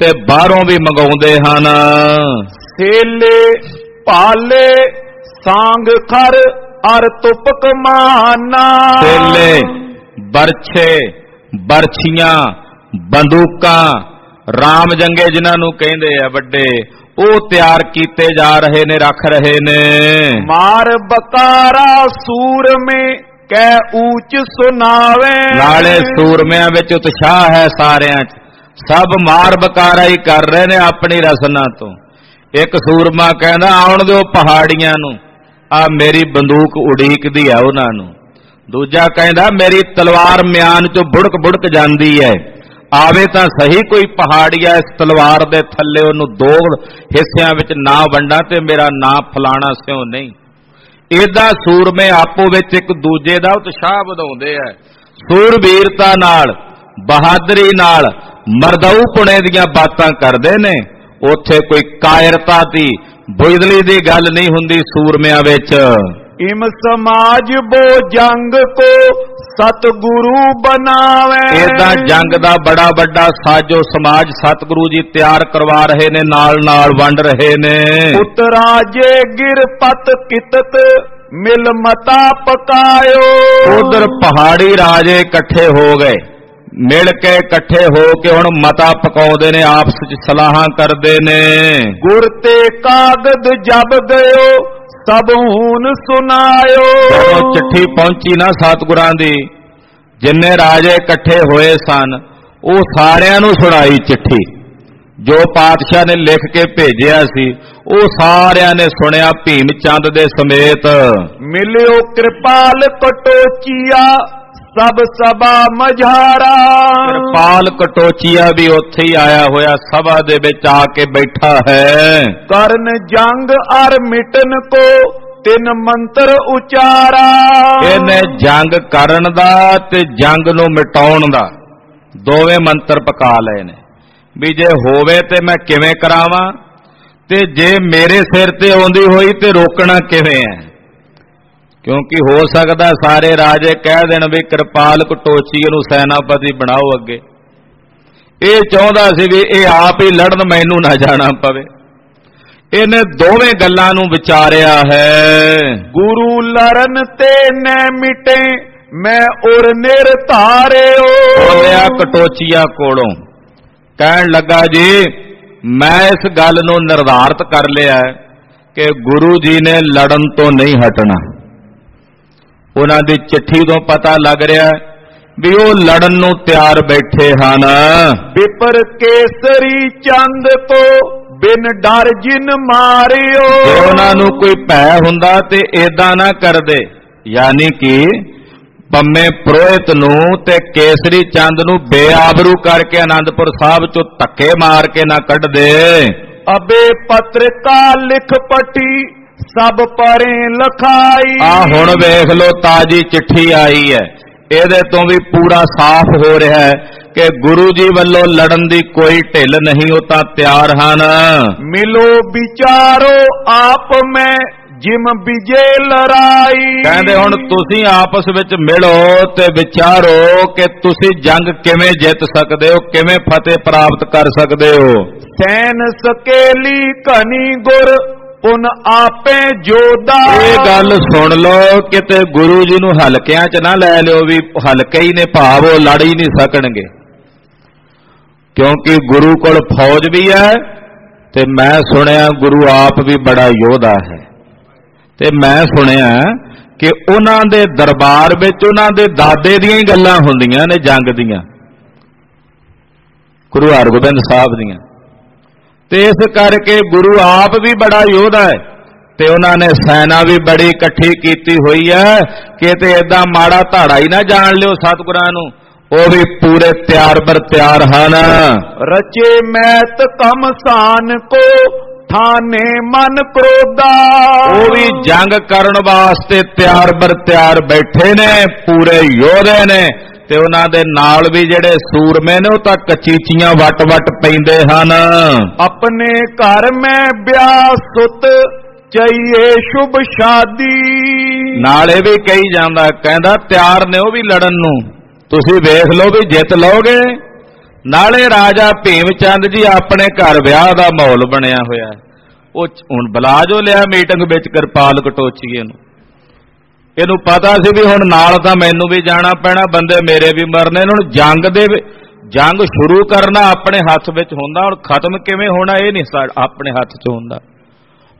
ਤੇ ਬਾਹਰੋਂ ਵੀ ਮੰਗਾਉਂਦੇ ਹਨ। ਸੇਲੇ ਪਾਲੇ ਸਾੰਗ ਖਰ ਅਰ ਤੁਪਕ ਮਾਨਾ। ਤੇਲੇ ਬਰਛੇ ਬਰਛੀਆਂ ਬੰਦੂਕਾਂ ਰਾਮ ਜੰਗੇ ਜਿਨ੍ਹਾਂ ਨੂੰ ਕਹਿੰਦੇ ਆ ਵੱਡੇ ਉਹ ਤਿਆਰ ਕੀਤੇ ਜਾ ਰਹੇ ਨੇ ਰੱਖ ਰਹੇ ਨੇ। ਮਾਰ ਬਕਾਰਾ ਸੂਰ ਮੇ ਕੈ ਊਚ ਸੁਨਾਵੇ। ਨਾਲੇ ਸੂਰਮਿਆਂ ਵਿੱਚ ਉਤਸ਼ਾਹ ਹੈ ਸਾਰਿਆਂ 'ਚ। ਸਭ ਮਾਰ ਬਕਾਰਾ ਹੀ ਕਰ ਰਹੇ ਨੇ ਆਪਣੀ ਰਸਨਾ ਤੋਂ। ਇੱਕ ਸੂਰਮਾ ਕਹਿੰਦਾ, ਆਉਣ ਦਿਓ ਪਹਾੜੀਆਂ ਨੂੰ। ਆ ਮੇਰੀ ਬੰਦੂਕ ਉਡੀਕਦੀ ਆ ਉਹਨਾਂ ਨੂੰ। ਦੂਜਾ ਕਹਿੰਦਾ, ਮੇਰੀ ਤਲਵਾਰ ਮਿਆਨ 'ਚੋਂ ਬੁੜਕ ਬੁੜਕ ਜਾਂਦੀ ਹੈ ਆਵੇ ਤਾਂ ਸਹੀ ਕੋਈ ਪਹਾੜੀਆ ਇਸ ਤਲਵਾਰ ਦੇ ਥੱਲੇ ਉਹਨੂੰ ਦੋ ਹਿੱਸਿਆਂ ਵਿੱਚ ਨਾ ਵੰਡਾਂ ਤੇ ਮੇਰਾ ਨਾਂ ਫਲਾਣਾ ਸਿਓ ਨਹੀਂ। ਇਦਾਂ ਸੂਰਮੇ ਆਪੋ ਵਿੱਚ ਇੱਕ ਦੂਜੇ ਦਾ ਉਤਸ਼ਾਹ ਵਧਾਉਂਦੇ ਐ। ਸੂਰਬੀਰਤਾ ਨਾਲ, ਬਹਾਦਰੀ ਨਾਲ, ਮਰਦਊ ਪੁਣੇ ਦੀਆਂ ਬਾਤਾਂ ਕਰਦੇ ਨੇ। ਉੱਥੇ ਕੋਈ ਕਾਇਰਤਾ ਦੀ ਬੁਇਦਲੀ ਦੀ ਗੱਲ ਨਹੀਂ ਹੁੰਦੀ ਸੂਰਮਿਆਂ ਵਿੱਚ। ਇਮ ਸਮਾਜ ਬੋ ਜੰਗ ਕੋ ਸਤਗੁਰੂ ਬਣਾਵੇ। ਇਦਾਂ ਜੰਗ ਦਾ ਬੜਾ ਵੱਡਾ ਸਾਜੋ ਸਮਾਜ ਸਤਿਗੁਰੂ ਜੀ ਤਿਆਰ ਕਰਵਾ ਰਹੇ ਨੇ ਨਾਲ ਨਾਲ ਵੰਡ ਰਹੇ ਨੇ। ਉਤਰਾਜੇ ਗਿਰਪਤ ਕਿਤਤ ਮਿਲ ਮਤਾ ਪਕਾਇਓ। ਉਧਰ ਪਹਾੜੀ ਰਾਜੇ ਇਕੱਠੇ ਹੋ ਗਏ। ਮਿਲ ਕੇ ਇਕੱਠੇ ਹੋ ਕੇ ਹੁਣ ਮਤਾ ਪਕਾਉਂਦੇ ਨੇ ਆਪਸ ਵਿੱਚ ਸਲਾਹਾਂ ਕਰਦੇ ਨੇ। ਗੁਰ ਤੇ ਕਾਗਦ ਜਬ ਗਇਓ ਸਭ ਹੂਨ ਸੁਨਾਇਓ ਜਦੋਂ ਚਿੱਠੀ ਪਹੁੰਚੀ ਨਾ ਸਤਿਗੁਰਾਂ ਦੀ ਜਿੰਨੇ ਰਾਜੇ ਇਕੱਠੇ ਹੋਏ ਸਨ ਉਹ ਸਾਰਿਆਂ ਨੂੰ ਸੁਣਾਈ ਚਿੱਠੀ। ਜੋ ਪਾਤਸ਼ਾਹ ਨੇ ਲਿਖ ਕੇ ਭੇਜਿਆ ਸੀ ਉਹ ਸਾਰਿਆਂ ਨੇ ਸੁਣਿਆ ਭੀਮ ਚੰਦ ਦੇ ਸਮੇਤ। ਮਿਲਿਓ ਕਿਰਪਾਲ ਕਟੋਚੀਆ ਸਭ ਸਭਾ ਮਝਾਰਾ। ਕਿਰਪਾਲ ਕਟੋਚੀਆ ਵੀ ਉੱਥੇ ਹੀ ਆਇਆ ਹੋਇਆ ਸਭਾ ਦੇ ਵਿੱਚ ਆ ਕੇ ਬੈਠਾ ਹੈ। ਕਰਨ ਜੰਗ ਅਰ ਮਿਟਨ ਕੋ ਤਿੰਨ ਮੰਤਰ ਉਚਾਰਾ। ਇਹਨੇ ਜੰਗ ਕਰਨ ਦਾ ਤੇ ਜੰਗ ਨੂੰ ਮਿਟਾਉਣ ਦਾ। ਦੋਵੇਂ ਮੰਤਰ ਪਕਾ ਲਏ ਨੇ। ਵੀ ਜੇ ਹੋਵੇ ਤੇ ਮੈਂ ਕਿਵੇਂ ਕਰਾਵਾਂ? ਤੇ ਜੇ ਮੇਰੇ ਸਿਰ ਤੇ ਆਉਂਦੀ ਹੋਈ ਤੇ ਰੋਕਣਾ ਕਿਵੇਂ ਹੈ? ਕਿਉਂਕਿ ਹੋ ਸਕਦਾ ਸਾਰੇ ਰਾਜੇ ਕਹਿ ਦੇਣ ਵੀ ਕਿਰਪਾਲ ਕਟੋਚੀ ਨੂੰ ਸੈਨਾਪਤੀ ਬਣਾਓ ਅੱਗੇ। ਇਹ ਚਾਹੁੰਦਾ ਸੀ ਵੀ ਇਹ ਆਪ ਹੀ ਲੜਨ ਮੈਨੂੰ ਨਾ ਜਾਣਾ ਪਵੇ। ਇਹਨੇ ਦੋਵੇਂ ਗੱਲਾਂ ਨੂੰ ਵਿਚਾਰਿਆ ਹੈ। ਗੁਰੂ ਲਰਨ ਤੇ ਨੈ ਮਿਟੇ ਮੈਂ ਉਰ ਨਿਰਧਾਰਿਓ ਬੋਲਿਆ ਕਟੋਚੀਆ ਕੋਲੋਂ। ਕਹਿਣ ਲੱਗਾ ਜੀ ਮੈਂ ਇਸ ਗੱਲ ਨੂੰ ਨਿਰਧਾਰਤ ਕਰ ਲਿਆ ਕਿ ਗੁਰੂ ਜੀ ਨੇ ਲੜਨ ਤੋਂ ਨਹੀਂ ਹਟਣਾ। ਉਹਨਾਂ ਦੀ ਚਿੱਠੀ ਤੋਂ ਪਤਾ ਲੱਗ ਰਿਹਾ ਹੈ ਵੀ ਉਹ ਲੜਨ ਨੂੰ ਤਿਆਰ ਬੈਠੇ ਹਨ। ਵਿਪਰ ਕੇਸਰੀ ਚੰਦ ਕੋ ਬਿਨ ਡਰ ਜਿਨ ਮਾਰਿਓ। ਉਹਨਾਂ ਨੂੰ ਕੋਈ ਭੈ ਹੁੰਦਾ ਤੇ ਏਦਾਂ ਨਾ ਕਰਦੇ ਯਾਨੀ ਕਿ ਪੰਮੇ ਪ੍ਰੋਹਿਤ ਨੂੰ ਤੇ ਕੇਸਰੀ ਚੰਦ ਨੂੰ ਬੇਆਬਰੂ ਕਰਕੇ ਆਨੰਦਪੁਰ ਸਾਹਿਬ ਚੋਂ ਧੱਕੇ ਮਾਰ ਕੇ ਨਾ ਕੱਢ ਦੇ। ਅਬੇ ਪਤਰਿਕਾ ਲਿਖ ਪਟੀ ਸਭ ਪਰੇ ਲਖਾਈ। ਆ ਹੁਣ ਵੇਖ ਲੋ ਤਾਜੀ ਚਿੱਠੀ ਆਈ ਹੈ। ਇਹਦੇ ਤੋਂ ਵੀ ਪੂਰਾ ਸਾਫ਼ ਹੋ ਰਿਹਾ ਹੈ ਕਿ ਗੁਰੂ ਜੀ ਵੱਲੋਂ ਲੜਨ ਦੀ ਕੋਈ ਢਿੱਲ ਨਹੀਂ ਉਹ ਤਾਂ ਤਿਆਰ ਹਨ। ਮਿਲੋ ਵਿਚਾਰੋ ਆਪ ਮੈਂ ਜਿਮ ਵਿਜੇ ਲੜਾਈ। ਕਹਿੰਦੇ ਹੁਣ ਤੁਸੀਂ ਆਪਸ ਵਿੱਚ ਮਿਲੋ ਤੇ ਵਿਚਾਰੋ ਕਿ ਤੁਸੀਂ ਜੰਗ ਕਿਵੇਂ ਜਿੱਤ ਸਕਦੇ ਹੋ ਕਿਵੇਂ ਫਤਿਹ ਪ੍ਰਾਪਤ ਕਰ ਸਕਦੇ ਹੋ। ਸੈਨ ਸਕੇਲੀ ਘਨੀ ਗੁਰ ਪੁਨ ਆਪੇ ਜੋਦਾ ਇਹ ਗੱਲ ਸੁਣ ਲਓ, ਕਿਤੇ ਗੁਰੂ ਜੀ ਨੂੰ ਹਲਕਿਆਂ 'ਚ ਨਾ ਲੈ ਲਿਓ ਵੀ ਹਲਕੇ ਹੀ ਨੇ ਭਾਵ, ਉਹ ਲੜ ਹੀ ਨਹੀਂ ਸਕਣਗੇ। ਕਿਉਂਕਿ ਗੁਰੂ ਕੋਲ ਫੌਜ ਵੀ ਹੈ ਤੇ ਮੈਂ ਸੁਣਿਆ ਗੁਰੂ ਆਪ ਵੀ ਬੜਾ ਯੋਧਾ ਹੈ। ਤੇ ਮੈਂ ਸੁਣਿਆ ਕਿ ਉਹਨਾਂ ਦੇ ਦਰਬਾਰ ਵਿੱਚ ਉਹਨਾਂ ਦੇ ਦਾਦੇ ਦੀਆਂ ਹੀ ਗੱਲਾਂ ਹੁੰਦੀਆਂ ਨੇ, ਜੰਗ ਦੀਆਂ। ਗੁਰੂ ਹਰਗੋਬਿੰਦ ਸਾਹਿਬ ਦੀਆਂ। ਤੇ ਇਸ ਕਰਕੇ ਗੁਰੂ ਆਪ ਵੀ ਬੜਾ ਯੋਧਾ ਹੈ ਤੇ ਉਹਨਾਂ ਨੇ ਸੈਨਾ ਵੀ ਬੜੀ ਇਕੱਠੀ ਕੀਤੀ ਹੋਈ ਹੈ। ਕਿ ਤੇ ਇਦਾਂ ਮਾੜਾ ਧਾੜਾ ਹੀ ਨਾ ਜਾਣ ਲਿਓ ਸਤਿਗੁਰਾਂ ਨੂੰ ਉਹ ਵੀ ਪੂਰੇ ਤਿਆਰ ਬਰ ਤਿਆਰ ਹਨ। ਰਚੇ ਮੈਤ ਕਮਸਾਨ ਕੋ ਥਾਨੇ ਮਨ ਕ੍ਰੋਧਾ। ਉਹ ਵੀ ਜੰਗ ਕਰਨ ਵਾਸਤੇ ਤਿਆਰ ਬਰ ਤਿਆਰ ਬੈਠੇ ਨੇ ਪੂਰੇ ਯੋਧੇ ਨੇ। ਤੇ ਉਹਨਾਂ ਦੇ ਨਾਲ ਵੀ ਜਿਹੜੇ ਸੂਰਮੇ ਨੇ ਉਹ ਤਾਂ ਕਚੀਚੀਆਂ ਵਟ-ਵਟ ਪੈਂਦੇ ਹਨ। ਆਪਣੇ ਘਰ ਮੈਂ ਵਿਆਹ ਸੁਤ ਚਈਏ ਸ਼ੁਭ ਸ਼ਾਦੀ। ਨਾਲੇ ਵੀ ਕਹੀ ਜਾਂਦਾ ਕਹਿੰਦਾ ਤਿਆਰ ਨੇ ਉਹ ਵੀ ਲੜਨ ਨੂੰ। ਤੁਸੀਂ ਵੇਖ ਲਓ ਵੀ ਜਿੱਤ ਲਓਗੇ। ਨਾਲੇ ਰਾਜਾ ਭੀਮ ਚੰਦ ਜੀ ਆਪਣੇ ਘਰ ਵਿਆਹ ਦਾ ਮਾਹੌਲ ਬਣਿਆ ਹੋਇਆ। ਉਹ ਹੁਣ ਬਲਾਜੋ ਲਿਆ ਮੀਟਿੰਗ ਵਿੱਚ ਕਿਰਪਾਲ ਕਟੋਚੀਏ ਨੂੰ। ਇਹਨੂੰ ਪਤਾ ਸੀ ਵੀ ਹੁਣ ਨਾਲ ਤਾਂ ਮੈਨੂੰ ਵੀ ਜਾਣਾ ਪੈਣਾ, ਬੰਦੇ ਮੇਰੇ ਵੀ ਮਰਨੇ ਹੁਣ ਜੰਗ ਦੇ ਜੰਗ ਸ਼ੁਰੂ ਕਰਨਾ ਆਪਣੇ ਹੱਥ ਵਿੱਚ ਹੁੰਦਾ, ਹੁਣ ਖਤਮ ਕਿਵੇਂ ਹੋਣਾ ਇਹ ਨਹੀਂ ਆਪਣੇ ਹੱਥ 'ਚ ਹੁੰਦਾ।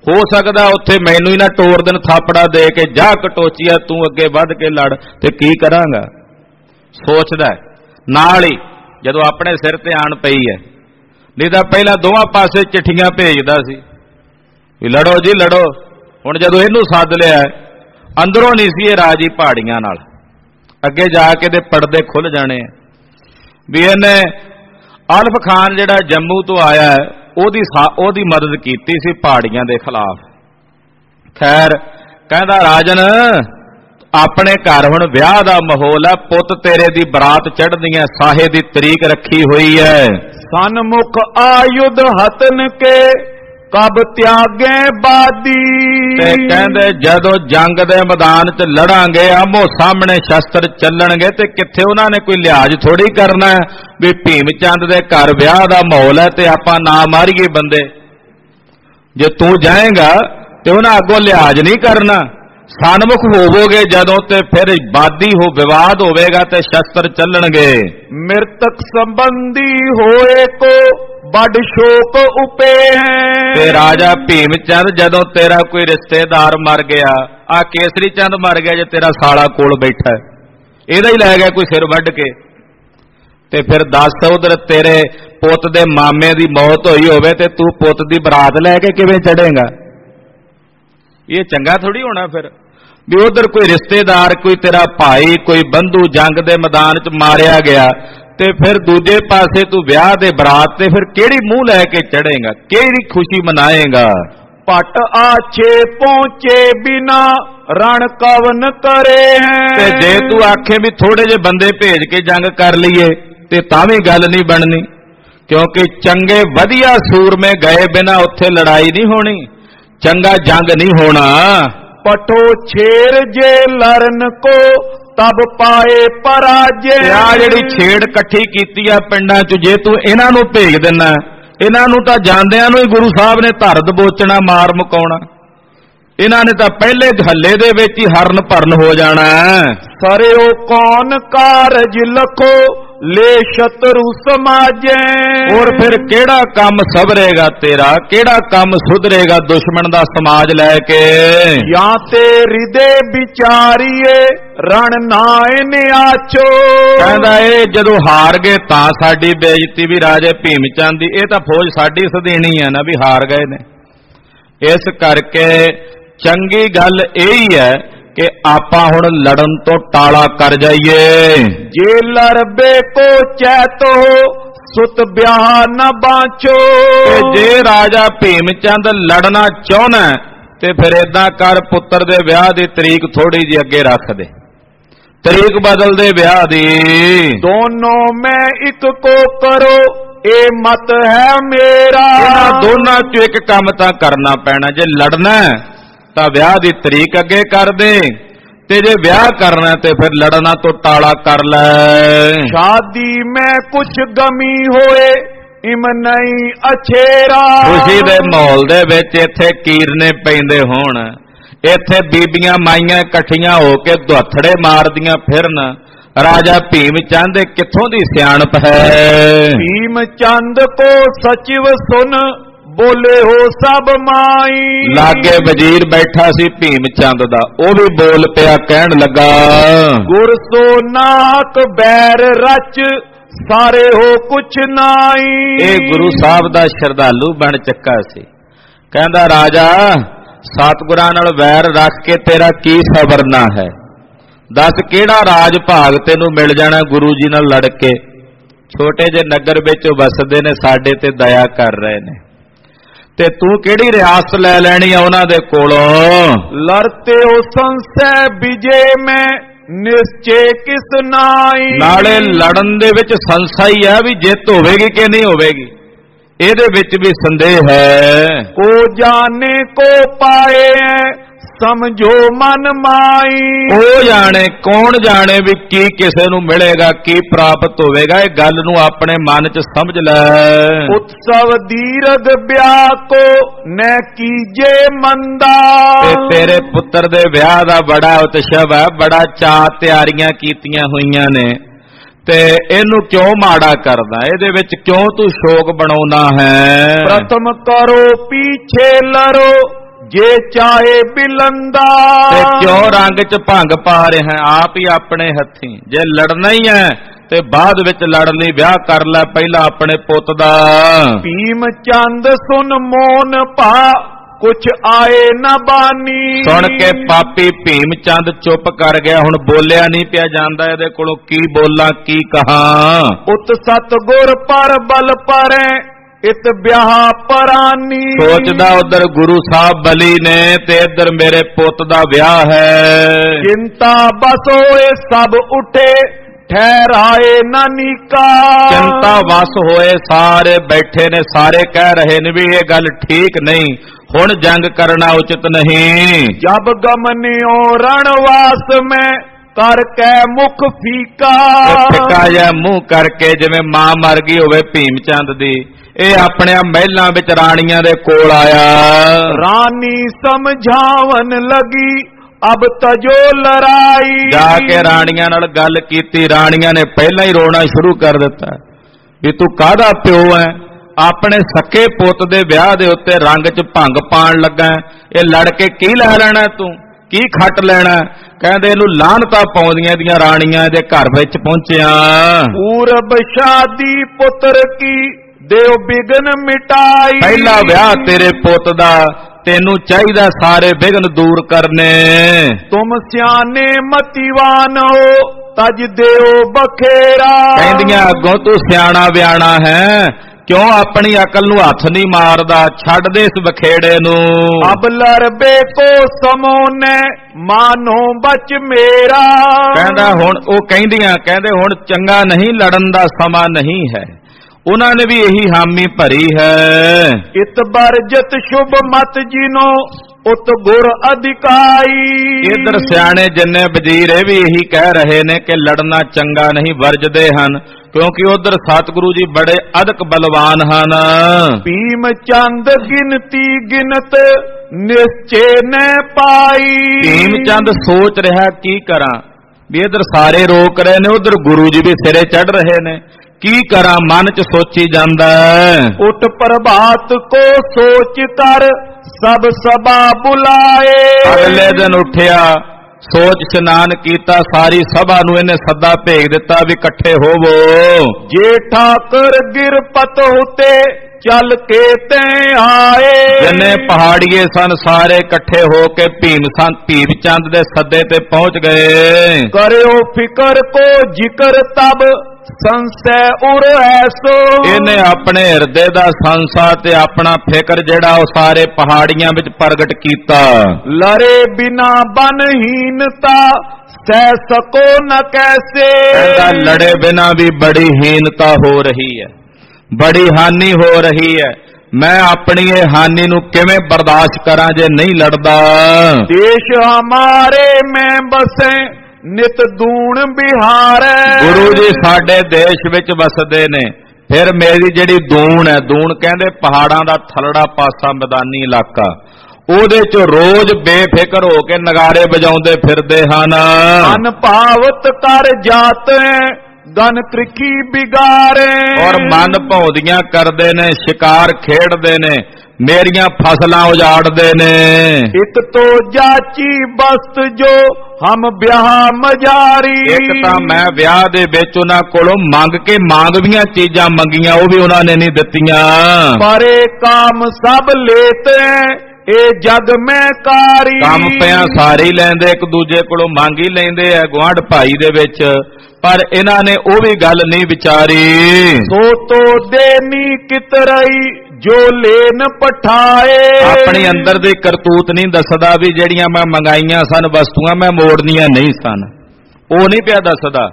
ਹੋ ਸਕਦਾ ਉੱਥੇ ਮੈਨੂੰ ਹੀ ਨਾ ਟੋਰ ਦਿਨ ਥਾਪੜਾ ਦੇ ਕੇ, ਜਾ ਕਟੋਚੀਆ, ਤੂੰ ਅੱਗੇ ਵੱਧ ਕੇ ਲੜ, ਤੇ ਕੀ ਕਰਾਂਗਾ? ਸੋਚਦਾ ਨਾਲ ਹੀ ਜਦੋਂ ਆਪਣੇ ਸਿਰ ਤੇ ਆਣ ਪਈ ਹੈ, ਨਹੀਂ ਤਾਂ ਪਹਿਲਾਂ ਦੋਵਾਂ ਪਾਸੇ ਚਿੱਠੀਆਂ ਭੇਜਦਾ ਸੀ, ਵੀ ਲੜੋ ਜੀ, ਲੜੋ। ਹੁਣ ਜਦੋਂ ਇਹਨੂੰ ਸੱਦ ਲਿਆ ਅੰਦਰੋਂ ਨਹੀਂ ਸੀ ਇਹ ਰਾਜੀ ਪਹਾੜੀਆਂ ਨਾਲ। ਅੱਗੇ ਜਾ ਕੇ ਦੇ ਪਰਦੇ ਖੁੱਲ ਜਾਣੇ। ਵੀ ਇਹਨੇ ਅਲਫ ਖਾਨ ਜਿਹੜਾ ਜੰਮੂ ਤੋਂ ਆਇਆ ਹੈ, ਉਹਦੀ ਉਹਦੀ ਮਦਦ ਕੀਤੀ ਸੀ ਪਹਾੜੀਆਂ ਦੇ ਖਿਲਾਫ। ਖੈਰ, ਕਹਿੰਦਾ, ਰਾਜਨ, ਆਪਣੇ ਘਰ ਹੁਣ ਵਿਆਹ ਦਾ ਮਾਹੌਲ ਹੈ ਪੁੱਤ ਤੇਰੇ ਦੀ ਬਰਾਤ ਚੜ੍ਹਦੀਆਂ ਸਾਹੇ ਦੀ ਤਰੀਕ ਰੱਖੀ ਹੋਈ ਹੈ। ਸਨਮੁਖ ਆਯੁਧ ਹਤਨ ਕੇ ਕਬ ਤਿਆਗੇ ਬਾਦੀ? ਤੇ ਕਹਿੰਦੇ ਜਦੋਂ ਜੰਗ ਦੇ ਮੈਦਾਨ 'ਚ ਲੜਾਂਗੇ ਆਮੋ ਸਾਹਮਣੇ ਸ਼ਸਤਰ ਚੱਲਣਗੇ ਤੇ ਕਿੱਥੇ ਉਹਨਾਂ ਨੇ ਕੋਈ ਲਿਹਾਜ਼ ਥੋੜੀ ਕਰਨਾ ਵੀ ਭੀਮ ਚੰਦ ਦੇ ਘਰ ਵਿਆਹ ਦਾ ਮਾਹੌਲ ਹੈ ਤੇ ਆਪਾਂ ਨਾ ਮਾਰੀਏ ਬੰਦੇ। ਜੇ ਤੂੰ ਜਾਏਗਾ ਤੇ ਉਹਨਾਂ ਅੱਗੋਂ ਲਿਹਾਜ਼ ਨਹੀਂ ਕਰਨਾ। ਸਨਮੁਖ ਹੋਵੋਗੇ ਜਦੋਂ ਤੇ ਫਿਰ ਬਾਦੀ ਹੋ ਵਿਵਾਦ ਹੋਵੇਗਾ ਤੇ ਸ਼ਸਤਰ ਚੱਲਣਗੇ। ਮ੍ਰਿਤਕ ਸੰਬੰਧੀ ਹੋਏ ਕੋ ਬੜ ਸ਼ੋਕ ਉਪੇ ਹੈ। ਤੇ ਰਾਜਾ ਭੀਮ ਚੰਦ ਜਦੋਂ ਤੇਰਾ ਕੋਈ ਰਿਸ਼ਤੇਦਾਰ ਮਰ ਗਿਆ, ਆ ਕੇਸਰੀ ਚੰਦ ਮਰ ਗਿਆ ਜੇ ਤੇਰਾ ਸਾਲਾ ਕੋਲ ਬੈਠਾ ਇਹਦਾ ਹੀ ਲੈ ਗਿਆ ਕੋਈ ਸਿਰ ਵੱਢ ਕੇ। ਤੇ ਫਿਰ ਦੱਸ ਉਧਰ ਤੇਰੇ ਪੁੱਤ ਦੇ ਮਾਮੇ ਦੀ ਮੌਤ ਹੋਈ ਹੋਵੇ ਤੇ ਤੂੰ ਪੁੱਤ ਦੀ ਬਰਾਤ ਲੈ ਕੇ ਕਿਵੇਂ ਚੜੇਗਾ? ਇਹ ਚੰਗਾ ਥੋੜੀ ਹੋਣਾ ਫਿਰ। ਵੀ ਉਧਰ ਕੋਈ ਰਿਸ਼ਤੇਦਾਰ, ਕੋਈ ਤੇਰਾ ਭਾਈ, ਕੋਈ ਬੰਧੂ ਜੰਗ ਦੇ ਮੈਦਾਨ 'ਚ ਮਾਰਿਆ ਗਿਆ ਤੇ ਫਿਰ ਦੂਜੇ ਪਾਸੇ ਤੂੰ ਵਿਆਹ ਦੇ ਬਰਾਤ ਤੇ ਫਿਰ ਕਿਹੜੀ ਮੂੰਹ ਲੈ ਕੇ ਚੜੇਗਾ ਕਿਹੜੀ ਖੁਸ਼ੀ ਮਨਾਏਗਾ? ਪਟ ਆਛੇ ਪਹੁੰਚੇ ਬਿਨਾ ਰਣ ਕਵਨ ਕਰੇ ਹੈ। ਤੇ ਜੇ ਤੂੰ ਆਖੇ ਵੀ ਥੋੜੇ ਜਿਹੇ ਬੰਦੇ ਭੇਜ ਕੇ ਜੰਗ ਕਰ ਲਈਏ ਤੇ ਤਾਂ ਵੀ ਗੱਲ ਨਹੀਂ ਬਣਨੀ। ਕਿਉਂਕਿ ਚੰਗੇ ਵਧੀਆ ਸੂਰਮੇ ਗਏ ਬਿਨਾ ਉੱਥੇ ਲੜਾਈ ਨਹੀਂ ਹੋਣੀ। ਚੰਗਾ ਜੰਗ ਨਹੀਂ ਹੋਣਾ। ਪਟੋ ਛੇਰ ਜੇ ਲਰਨ ਕੋ ਤਬ ਪਾਏ ਪਰਾਜੇ ਆ ਜਿਹੜੀ ਛੇੜ ਇਕੱਠੀ ਕੀਤੀ ਆ ਪਿੰਡਾਂ 'ਚ ਜੇ ਤੂੰ ਇਹਨਾਂ ਨੂੰ ਭੇਜ ਦਿੰਨਾ ਇਹਨਾਂ ਨੂੰ ਤਾਂ ਜਾਂਦਿਆਂ ਨੂੰ ਹੀ ਗੁਰੂ ਸਾਹਿਬ ਨੇ ਧਰ ਦਬੋਚਣਾ ਮਾਰ ਮੁਕਾਉਣਾ ਇਹਨਾਂ ਨੇ ਤਾਂ ਪਹਿਲੇ ਹੱਲੇ ਦੇ ਵਿੱਚ ਹੀ ਹਰਨ ਭਰਨ ਹੋ ਜਾਣਾ ਹੈ। ਸਰਿਓ ਕੌਣ ਕਾਰਜ ਲਖੋ ਲੈ ਸ਼ਤਰੂ ਸਮਾਜੇ। ਹੋਰ ਫਿਰ ਕਿਹੜਾ ਕੰਮ ਸਬਰੇਗਾ ਤੇਰਾ? ਕਿਹੜਾ ਕੰਮ ਸੁਧਰੇਗਾ ਦੁਸ਼ਮਣ ਦਾ ਸਮਾਜ ਲੈ ਕੇ? ਜਾਂ ਤੇ ਹਿਰਦੇ ਵਿਚਾਰੀਏ ਰਣ ਨਾਏ ਨਿਆਚੋ। ਕਹਿੰਦਾ ਇਹ ਜਦੋਂ ਹਾਰ ਗਏ ਤਾਂ ਸਾਡੀ ਬੇਇੱਜ਼ਤੀ ਵੀ ਰਾਜੇ ਭੀਮ ਚੰਦ ਦੀ। ਇਹ ਤਾਂ ਫੌਜ ਸਾਡੀ ਸਦੇਣੀ ਹੈ ਨਾ ਵੀ ਹਾਰ ਗਏ ਨੇ। ਇਸ ਕਰਕੇ ਚੰਗੀ ਗੱਲ ਇਹ ਹੀ ਹੈ ਕਿ ਆਪਾਂ ਹੁਣ ਲੜਨ ਤੋਂ ਟਾਲਾ ਕਰ ਜਾਈਏ। ਜੇ ਲਰਬੇ ਕੋ ਚੈਤੋ ਸੁਤ ਬਿਆਹ ਨ ਬਾਚੋ। ਤੇ ਜੇ ਰਾਜਾ ਭੀਮ ਚੰਦ ਲੜਨਾ ਚਾਹਣਾ ਤੇ ਫਿਰ ਇਦਾਂ ਕਰ ਪੁੱਤਰ ਦੇ ਵਿਆਹ ਦੀ ਤਰੀਕ ਥੋੜੀ ਜਿਹੀ ਅੱਗੇ ਰੱਖ ਦੇ। ਤਰੀਕ ਬਦਲ ਦੇ ਵਿਆਹ ਦੀ। ਦੋਨੋਂ ਮੈਂ ਇੱਕ ਕੋ ਕਰੋ ਇਹ ਮਤ ਹੈ ਮੇਰਾ। ਇਹਨਾਂ ਦੋਨਾਂ ਚੋਂ ਇੱਕ ਕੰਮ ਤਾਂ ਕਰਨਾ ਪੈਣਾ ਜੇ ਲੜਨਾ ਤਾਂ ਵਿਆਹ ਦੀ ਤਰੀਕ ਅੱਗੇ ਕਰ ਦੇ। ਤੇ ਜੇ ਵਿਆਹ ਕਰਨਾ ਤੇ ਫਿਰ ਲੜਨਾ ਤੋਂ ਟਾਲਾ ਕਰ ਲੈ। ਸ਼ਾਦੀ ਮੈਂ ਕੁਛ ਗਮੀ ਹੋਏ ਇਮ ਨਹੀਂ ਅਛੇਰਾ। ਖੁਸ਼ੀ ਦੇ ਮਾਹੌਲ ਦੇ ਵਿੱਚ ਇੱਥੇ ਕੀਰਨੇ ਪੈਂਦੇ ਹੋਣ। ਇੱਥੇ ਬੀਬੀਆਂ ਮਾਈਆਂ ਇਕੱਠੀਆਂ ਹੋ ਕੇ ਦੁਹੱਥੜੇ ਮਾਰਦੀਆਂ ਫਿਰਨ। ਰਾਜਾ ਭੀਮ ਚੰਦ ਕਿੱਥੋਂ ਦੀ ਸਿਆਣਪ ਹੈ? ਭੀਮ ਚੰਦ ਕੋ ਸਚਿਵ ਸੁਨ ਬੋਲੇ ਹੋ ਸਭ ਮਾਈ। ਲਾਗੇ ਵਜ਼ੀਰ ਬੈਠਾ ਸੀ ਭੀਮ ਚੰਦ ਦਾ ਉਹ ਵੀ ਬੋਲ ਪਿਆ ਕਹਿਣ ਲੱਗਾ। ਗੁਰ ਸੋ ਨਾਕ ਬੈਰ ਰਚ ਸਾਰੇ ਹੋ ਕੁਛ ਨਾਈ ਇਹ ਗੁਰੂ ਸਾਹਿਬ ਦਾ ਸ਼ਰਧਾਲੂ ਬਣ ਚੱਕਾ ਸੀ। ਕਹਿੰਦਾ ਰਾਜਾ ਸਤਿਗੁਰਾਂ ਨਾਲ ਵੈਰ ਰੱਖ ਕੇ ਤੇਰਾ ਕੀ ਸਬਰਨਾ ਹੈ? ਦੱਸ ਕਿਹੜਾ ਰਾਜ ਭਾਗ ਤੈਨੂੰ ਮਿਲ ਜਾਣਾ ਗੁਰੂ ਜੀ ਨਾਲ ਲੜ ਕੇ? ਛੋਟੇ ਜਿਹੇ ਨਗਰ ਵਿੱਚ ਵਸਦੇ ਨੇ ਸਾਡੇ ਤੇ ਦਇਆ ਕਰ ਰਹੇ ਨੇ। ਤੇ ਤੂੰ ਕਿਹੜੀ ਰਿਆਸਤ ਲੈ ਲੈਣੀ ਆ ਉਹਨਾਂ ਦੇ ਕੋਲੋਂ? ਲੜਤੇ ਹੋ ਸੰਸੈ ਵਿਜੇ ਮੈਂ ਨਿਸ਼ਚੇ ਕਿਸ ਨਾਈ? ਨਾਲੇ ਲੜਨ ਦੇ ਵਿੱਚ ਸੰਸਾ ਹੀ ਹੈ ਵੀ ਜਿੱਤ ਹੋਵੇਗੀ ਕਿ ਨਹੀਂ ਹੋਵੇਗੀ। ਇਹਦੇ ਵਿੱਚ ਵੀ ਸੰਦੇਹ ਹੈ। ਕੋ ਜਾਣੇ ਕੋ ਪਾਏ ਐ, ਸਮਝੋ ਮਨ ਮਾਈ। ਉਹ ਜਾਣੇ ਕੌਣ ਜਾਣੇ ਵੀ ਕੀ ਕਿਸੇ ਨੂੰ ਮਿਲੇਗਾ ਕੀ ਪ੍ਰਾਪਤ ਹੋਵੇਗਾ ਇਹ ਗੱਲ ਨੂੰ ਆਪਣੇ ਮਨ 'ਚ ਸਮਝ ਲੈ। ਉਤਸਵ ਦੀਰਗ ਵਿਆਹ ਕੋ ਨੈ ਕੀਜੇ ਮੰਦਾ। ਤੇ ਤੇਰੇ ਪੁੱਤਰ ਦੇ ਵਿਆਹ ਦਾ ਬੜਾ ਉਤਸ਼ਵ ਹੈ ਬੜਾ ਚਾਅ ਤਿਆਰੀਆਂ ਕੀਤੀਆਂ ਹੋਈਆਂ ਨੇ। ਤੇ ਇਹਨੂੰ ਕਿਉਂ ਮਾੜਾ ਕਰਦਾ? ਇਹਦੇ ਵਿੱਚ ਕਿਉਂ ਤੂੰ ਸ਼ੋਕ ਬਣਾਉਣਾ ਹੈ? ਪ੍ਰਥਮ ਕਰੋ ਪੀਛੇ ਲਰੋ। ਜੇ ਚਾਹੇ ਬਿਲੰਦਾ। ਤੇ ਕਿਉਂ ਰੰਗ 'ਚ ਭੰਗ ਪਾ ਰਿਹਾ ਹੈ? ਆਪ ਹੀ ਆਪਣੇ ਹੱਥੀਂ। ਜੇ ਲੜਨਾ ਹੀ ਹੈ ਤੇ ਬਾਅਦ ਵਿੱਚ ਲੜਨ ਲਈ ਵਿਆਹ ਕਰ ਲੈ ਪਹਿਲਾਂ ਆਪਣੇ ਪੁੱਤ ਦਾ। ਭੀਮ ਚੰਦ ਸੁਨ ਮੋਨ ਭਾ ਕੁਛ ਆਏ ਨਾ ਬਾਨੀ। ਸੁਣ ਕੇ ਪਾਪੀ ਭੀਮ ਚੰਦ ਚੁੱਪ ਕਰ ਗਿਆ ਹੁਣ ਬੋਲਿਆ ਨਹੀਂ ਪਿਆ ਜਾਂਦਾ ਇਹਦੇ ਕੋਲੋਂ ਕੀ ਬੋਲਾਂ ਕੀ ਕਹਾਂ? ਉਤ ਸਤ ਗੁਰ ਪਰ ਬਲ ਪਰੈ ਇਤ ਵਿਆਹ ਪਰਾਨੀ। ਸੋਚਦਾ ਉਧਰ ਗੁਰੂ ਸਾਹਿਬ ਬਲੀ ਨੇ ਤੇ ਇੱਧਰ ਮੇਰੇ ਪੁੱਤ ਦਾ ਵਿਆਹ ਹੈ। ਚਿੰਤਾ ਬਸ ਹੋਏ ਸਭ ਉਠੇ ਠਹਿਰਾਏ ਨਾ ਨੀਕਾ ਚਿੰਤਾ ਵਸ ਹੋਏ ਸਾਰੇ ਬੈਠੇ ਨੇ ਸਾਰੇ ਕਹਿ ਰਹੇ ਨੇ ਵੀ ਇਹ ਗੱਲ ਠੀਕ ਨਹੀਂ ਹੁਣ ਜੰਗ ਕਰਨਾ ਉਚਿਤ ਨਹੀਂ। ਜਬ ਗਮਨਿਓ ਰਣਵਾਸ ਮੈਂ ਕਰ ਕੈ ਮੁਖ ਫੀਕਾ। ਫਿੱਕਾ ਜਿਹਾ ਮੂੰਹ ਕਰਕੇ ਜਿਵੇਂ ਮਾਂ ਮਰ ਗਈ ਹੋਵੇ ਭੀਮ ਚੰਦ ਦੀ। ਇਹ ਆਪਣੇ ਮਹਿਲਾਂ ਵਿੱਚ ਰਾਣੀਆਂ ਦੇ ਕੋਲ ਆਇਆ। ਰਾਨੀ ਸਮਝਾਵਨ ਲਗੀ ਅਬ ਤਜੋ ਲੜਾਈ। ਜਾ ਕੇ ਰਾਣੀਆਂ ਨਾਲ ਗੱਲ ਕੀਤੀ ਰਾਣੀਆਂ ਨੇ ਪਹਿਲਾਂ ਹੀ ਰੋਣਾ ਸ਼ੁਰੂ ਕਰ ਦਿੱਤਾ ਵੀ ਤੂੰ ਕਾਹਦਾ ਪਿਓ ਐ? ਆਪਣੇ ਸੱਕੇ ਪੁੱਤ ਦੇ ਵਿਆਹ ਦੇ ਉੱਤੇ ਰੰਗ 'ਚ ਭੰਗ ਪਾਣ ਲੱਗਾ ਹੈ। ਇਹ ਲੜ ਕੇ ਕੀ ਲੈ ਲੈਣਾ ਤੂੰ? ਕੀ ਖੱਟ ਲੈਣਾ ਕਹਿੰਦੇ ਇਹਨੂੰ ਲਾਹਨਤਾਂ ਪਾਉਂਦੀਆਂ ਦੀਆਂ ਰਾਣੀਆਂ ਇਹਦੇ ਘਰ ਵਿੱਚ ਪਹੁੰਚਿਆ। ਪੂਰਬ ਸ਼ਾਦੀ ਪੁੱਤਰ ਕੀ ਦੇਵ ਬਿਗਨ ਮਿਟਾਈ। ਪਹਿਲਾ ਵਿਆਹ ਤੇਰੇ ਪੁੱਤ ਦਾ ਤੈਨੂੰ ਚਾਹੀਦਾ ਸਾਰੇ ਵਿਘਨ ਦੂਰ ਕਰਨੇ। ਤੁਮ ਸਿਆਣੇ ਮਤੀਵਾਨ ਹੋ ਤਜ ਦਿਓ ਬਖੇਰਾ। ਕਹਿੰਦੀਆਂ ਅੱਗੋਂ ਤੂੰ ਸਿਆਣਾ ਵਿਆਣਾ ਹੈ ਕਿਉਂ ਆਪਣੀ ਅਕਲ ਨੂੰ ਹੱਥ ਨਹੀਂ ਮਾਰਦਾ? ਛੱਡ ਦੇ ਇਸ ਵਖੇੜੇ ਨੂੰ। ਅਬ ਲਰਬੇ ਕੋ ਸਮੋਨੇ ਮਾਨੋ ਬਚ ਮੇਰਾ। ਕਹਿੰਦਾ ਹੁਣ ਉਹ ਕਹਿੰਦੀਆਂ ਕਹਿੰਦੇ ਹੁਣ ਚੰਗਾ ਨਹੀਂ ਲੜਨ ਦਾ ਸਮਾਂ ਨਹੀਂ ਹੈ। ਉਹਨਾਂ ਨੇ ਵੀ ਇਹੀ ਹਾਮੀ ਭਰੀ ਹੈ। ਇਤ ਬਰਜਤ ਸ਼ੁਭ ਮਤ ਜਿਨੋ ਉਤ ਗੁਰ ਅਧਿਕਾਈ। ਇਧਰ ਸਿਆਣੇ ਜਿੰਨੇ ਵਜ਼ੀਰ ਇਹ ਵੀ ਇਹੀ ਕਹਿ ਰਹੇ ਨੇ ਕਿ ਲੜਨਾ ਚੰਗਾ ਨਹੀਂ ਵਰਜਦੇ ਹਨ ਕਿਉਂਕਿ ਉਧਰ ਸਤਿਗੁਰੂ ਜੀ ਬੜੇ ਅਦਕ ਬਲਵਾਨ ਹਨ। ਭੀਮ ਚੰਦ ਗਿਣਤੀ ਗਿਣਤ ਨਿਸ਼ਚੇ ਨੇ ਪਾਈ। ਭੀਮ ਚੰਦ ਸੋਚ ਰਿਹਾ ਕੀ ਕਰਾਂ? ਵੀ ਇਧਰ ਸਾਰੇ ਰੋਕ ਰਹੇ ਨੇ ਉਧਰ ਗੁਰੂ ਜੀ ਵੀ ਸਿਰੇ ਚੜ ਰਹੇ ਨੇ। ਕੀ ਕਰਾਂ ਮਨ ਚ ਸੋਚੀ ਜਾਂਦਾ। ਉਠ ਪ੍ਰਭਾਤ ਕੋ ਸੋਚ ਕਰ ਸਭ ਸਭਾ ਬੁਲਾਏ। ਅਗਲੇ ਦਿਨ ਉੱਠਿਆ ਸੋਚ ਇਸ਼ਨਾਨ ਕੀਤਾ ਸਾਰੀ ਸਭਾ ਨੂੰ ਇਹਨੇ ਸੱਦਾ ਭੇਜ ਦਿੱਤਾ ਵੀ ਇਕੱਠੇ ਹੋਵੋ। ਜੇ ਠਾਕਰ ਗਿਰਪਤ ਉਤੇ ਚੱਲ ਕੇ ਤੈ ਆਏ। ਜਿੰਨੇ ਪਹਾੜੀਏ ਸਨ ਸਾਰੇ ਇਕੱਠੇ ਹੋ ਕੇ ਭੀਮ ਸੰਤ ਭੀਮ ਚੰਦ ਦੇ ਸੱਦੇ ਤੇ ਪਹੁੰਚ ਗਏ। ਕਰਿਓ ਫਿਕਰ ਕੋ ਜ਼ਿਕਰ ਤਬ ਸੰਸੈ ਉਰ ਐਸੋ ਇਹਨੇ ਆਪਣੇ ਹਿਰਦੇ ਦਾ ਸੰਸਾ ਤੇ ਆਪਣਾ ਫਿਕਰ ਜਿਹੜਾ ਉਹ ਸਾਰੇ ਪਹਾੜੀਆਂ ਵਿੱਚ ਪ੍ਰਗਟ ਕੀਤਾ। ਲਰੇ ਬਿਨਾ ਬਨਹੀਨਤਾ ਸਹਿ ਸਕੋ ਨ ਕੈਸੇ। ਕਹਿੰਦਾ ਲੜੇ ਬਿਨਾ ਵੀ ਬੜੀ ਹੀਨਤਾ ਹੋ ਰਹੀ ਹੈ ਬੜੀ ਹਾਨੀ ਹੋ ਰਹੀ ਹੈ। ਮੈਂ ਆਪਣੀ ਇਹ ਹਾਨੀ ਨੂੰ ਕਿਵੇਂ ਬਰਦਾਸ਼ਤ ਕਰਾਂ ਜੇ ਨਹੀਂ ਲੜਦਾ? ਦੇਸ਼ ਹਮਾਰੇ ਮੈਂ ਬਸੇ ਨਿਤ ਦੂਣ ਬਿਹਾਰੈ। ਗੁਰੂ ਜੀ ਸਾਡੇ ਦੇਸ਼ ਵਿੱਚ ਵਸਦੇ ਨੇ। ਫਿਰ ਮੇਰੀ ਜਿਹੜੀ ਦੂਣ ਹੈ ਦੂਣ ਕਹਿੰਦੇ ਪਹਾੜਾਂ ਦਾ ਥਲੜਾ ਪਾਸਾ ਮੈਦਾਨੀ ਇਲਾਕਾ। ਉਹਦੇ ਚ ਰੋਜ਼ ਬੇਫਿਕਰ ਹੋ ਕੇ ਨਗਾਰੇ ਵਜਾਉਂਦੇ ਫਿਰਦੇ ਹਨ। ਮਨ ਭਾਵਤ ਕਰ ਜਾਤ ਗਨ ਕ੍ਰਿਖੀ ਬਿਗਾਰੇ। ਔਰ ਮਨ ਭੌਂਦੀਆਂ ਕਰਦੇ ਨੇ ਸ਼ਿਕਾਰ ਖੇਡਦੇ ਨੇ। ਮੇਰੀਆਂ ਫਸਲਾਂ ਉਜਾੜਦੇ ਨੇ। ਇਕ ਤੋ ਜਾਚੀ ਬਸਤ ਜੋ ਹਮ ਵਿਆਹ ਮਜਾਰੀ। ਇੱਕ ਤਾਂ ਮੈਂ ਵਿਆਹ ਦੇ ਵਿੱਚ ਉਹਨਾਂ ਕੋਲੋਂ ਮੰਗ ਕੇ ਮੰਗਵੀਆਂ ਚੀਜ਼ਾਂ ਮੰਗੀਆਂ ਉਹ ਵੀ ਉਹਨਾਂ ਨੇ ਨਹੀਂ ਦਿੱਤੀਆਂ। ਪਰੇ ਕਾਮ ਸਭ ਲੇਤੇ ਇਹ ਜਗ ਮੈਂ ਕਾਰੀ। ਕੰਮ ਪਿਆ ਸਾਰੇ ਹੀ ਲੈਂਦੇ ਇੱਕ ਦੂਜੇ ਕੋਲੋਂ ਮੰਗ ਹੀ ਲੈਂਦੇ ਆ ਗੁਆਂਢ ਭਾਈ ਦੇ ਵਿੱਚ। ਪਰ ਇਹਨਾਂ ਨੇ ਉਹ ਵੀ ਗੱਲ ਨਹੀਂ ਵਿਚਾਰੀ। ਸੋ ਤੋ ਦੇਨੀ ਕਿਤਰਈ ਜੋ ਲੈਨ ਪਠਾਏ। ਆਪਣੇ ਅੰਦਰ ਦੇ ਕਰਤੂਤ ਨਹੀਂ ਦੱਸਦਾ ਵੀ ਜਿਹੜੀਆਂ ਮੈਂ ਮੰਗਾਈਆਂ ਸਨ ਵਸਤੂਆਂ ਮੈਂ ਮੋੜਨੀਆਂ ਨਹੀਂ ਸਨ। ਉਹ ਨਹੀਂ ਪਿਆ ਦੱਸਦਾ।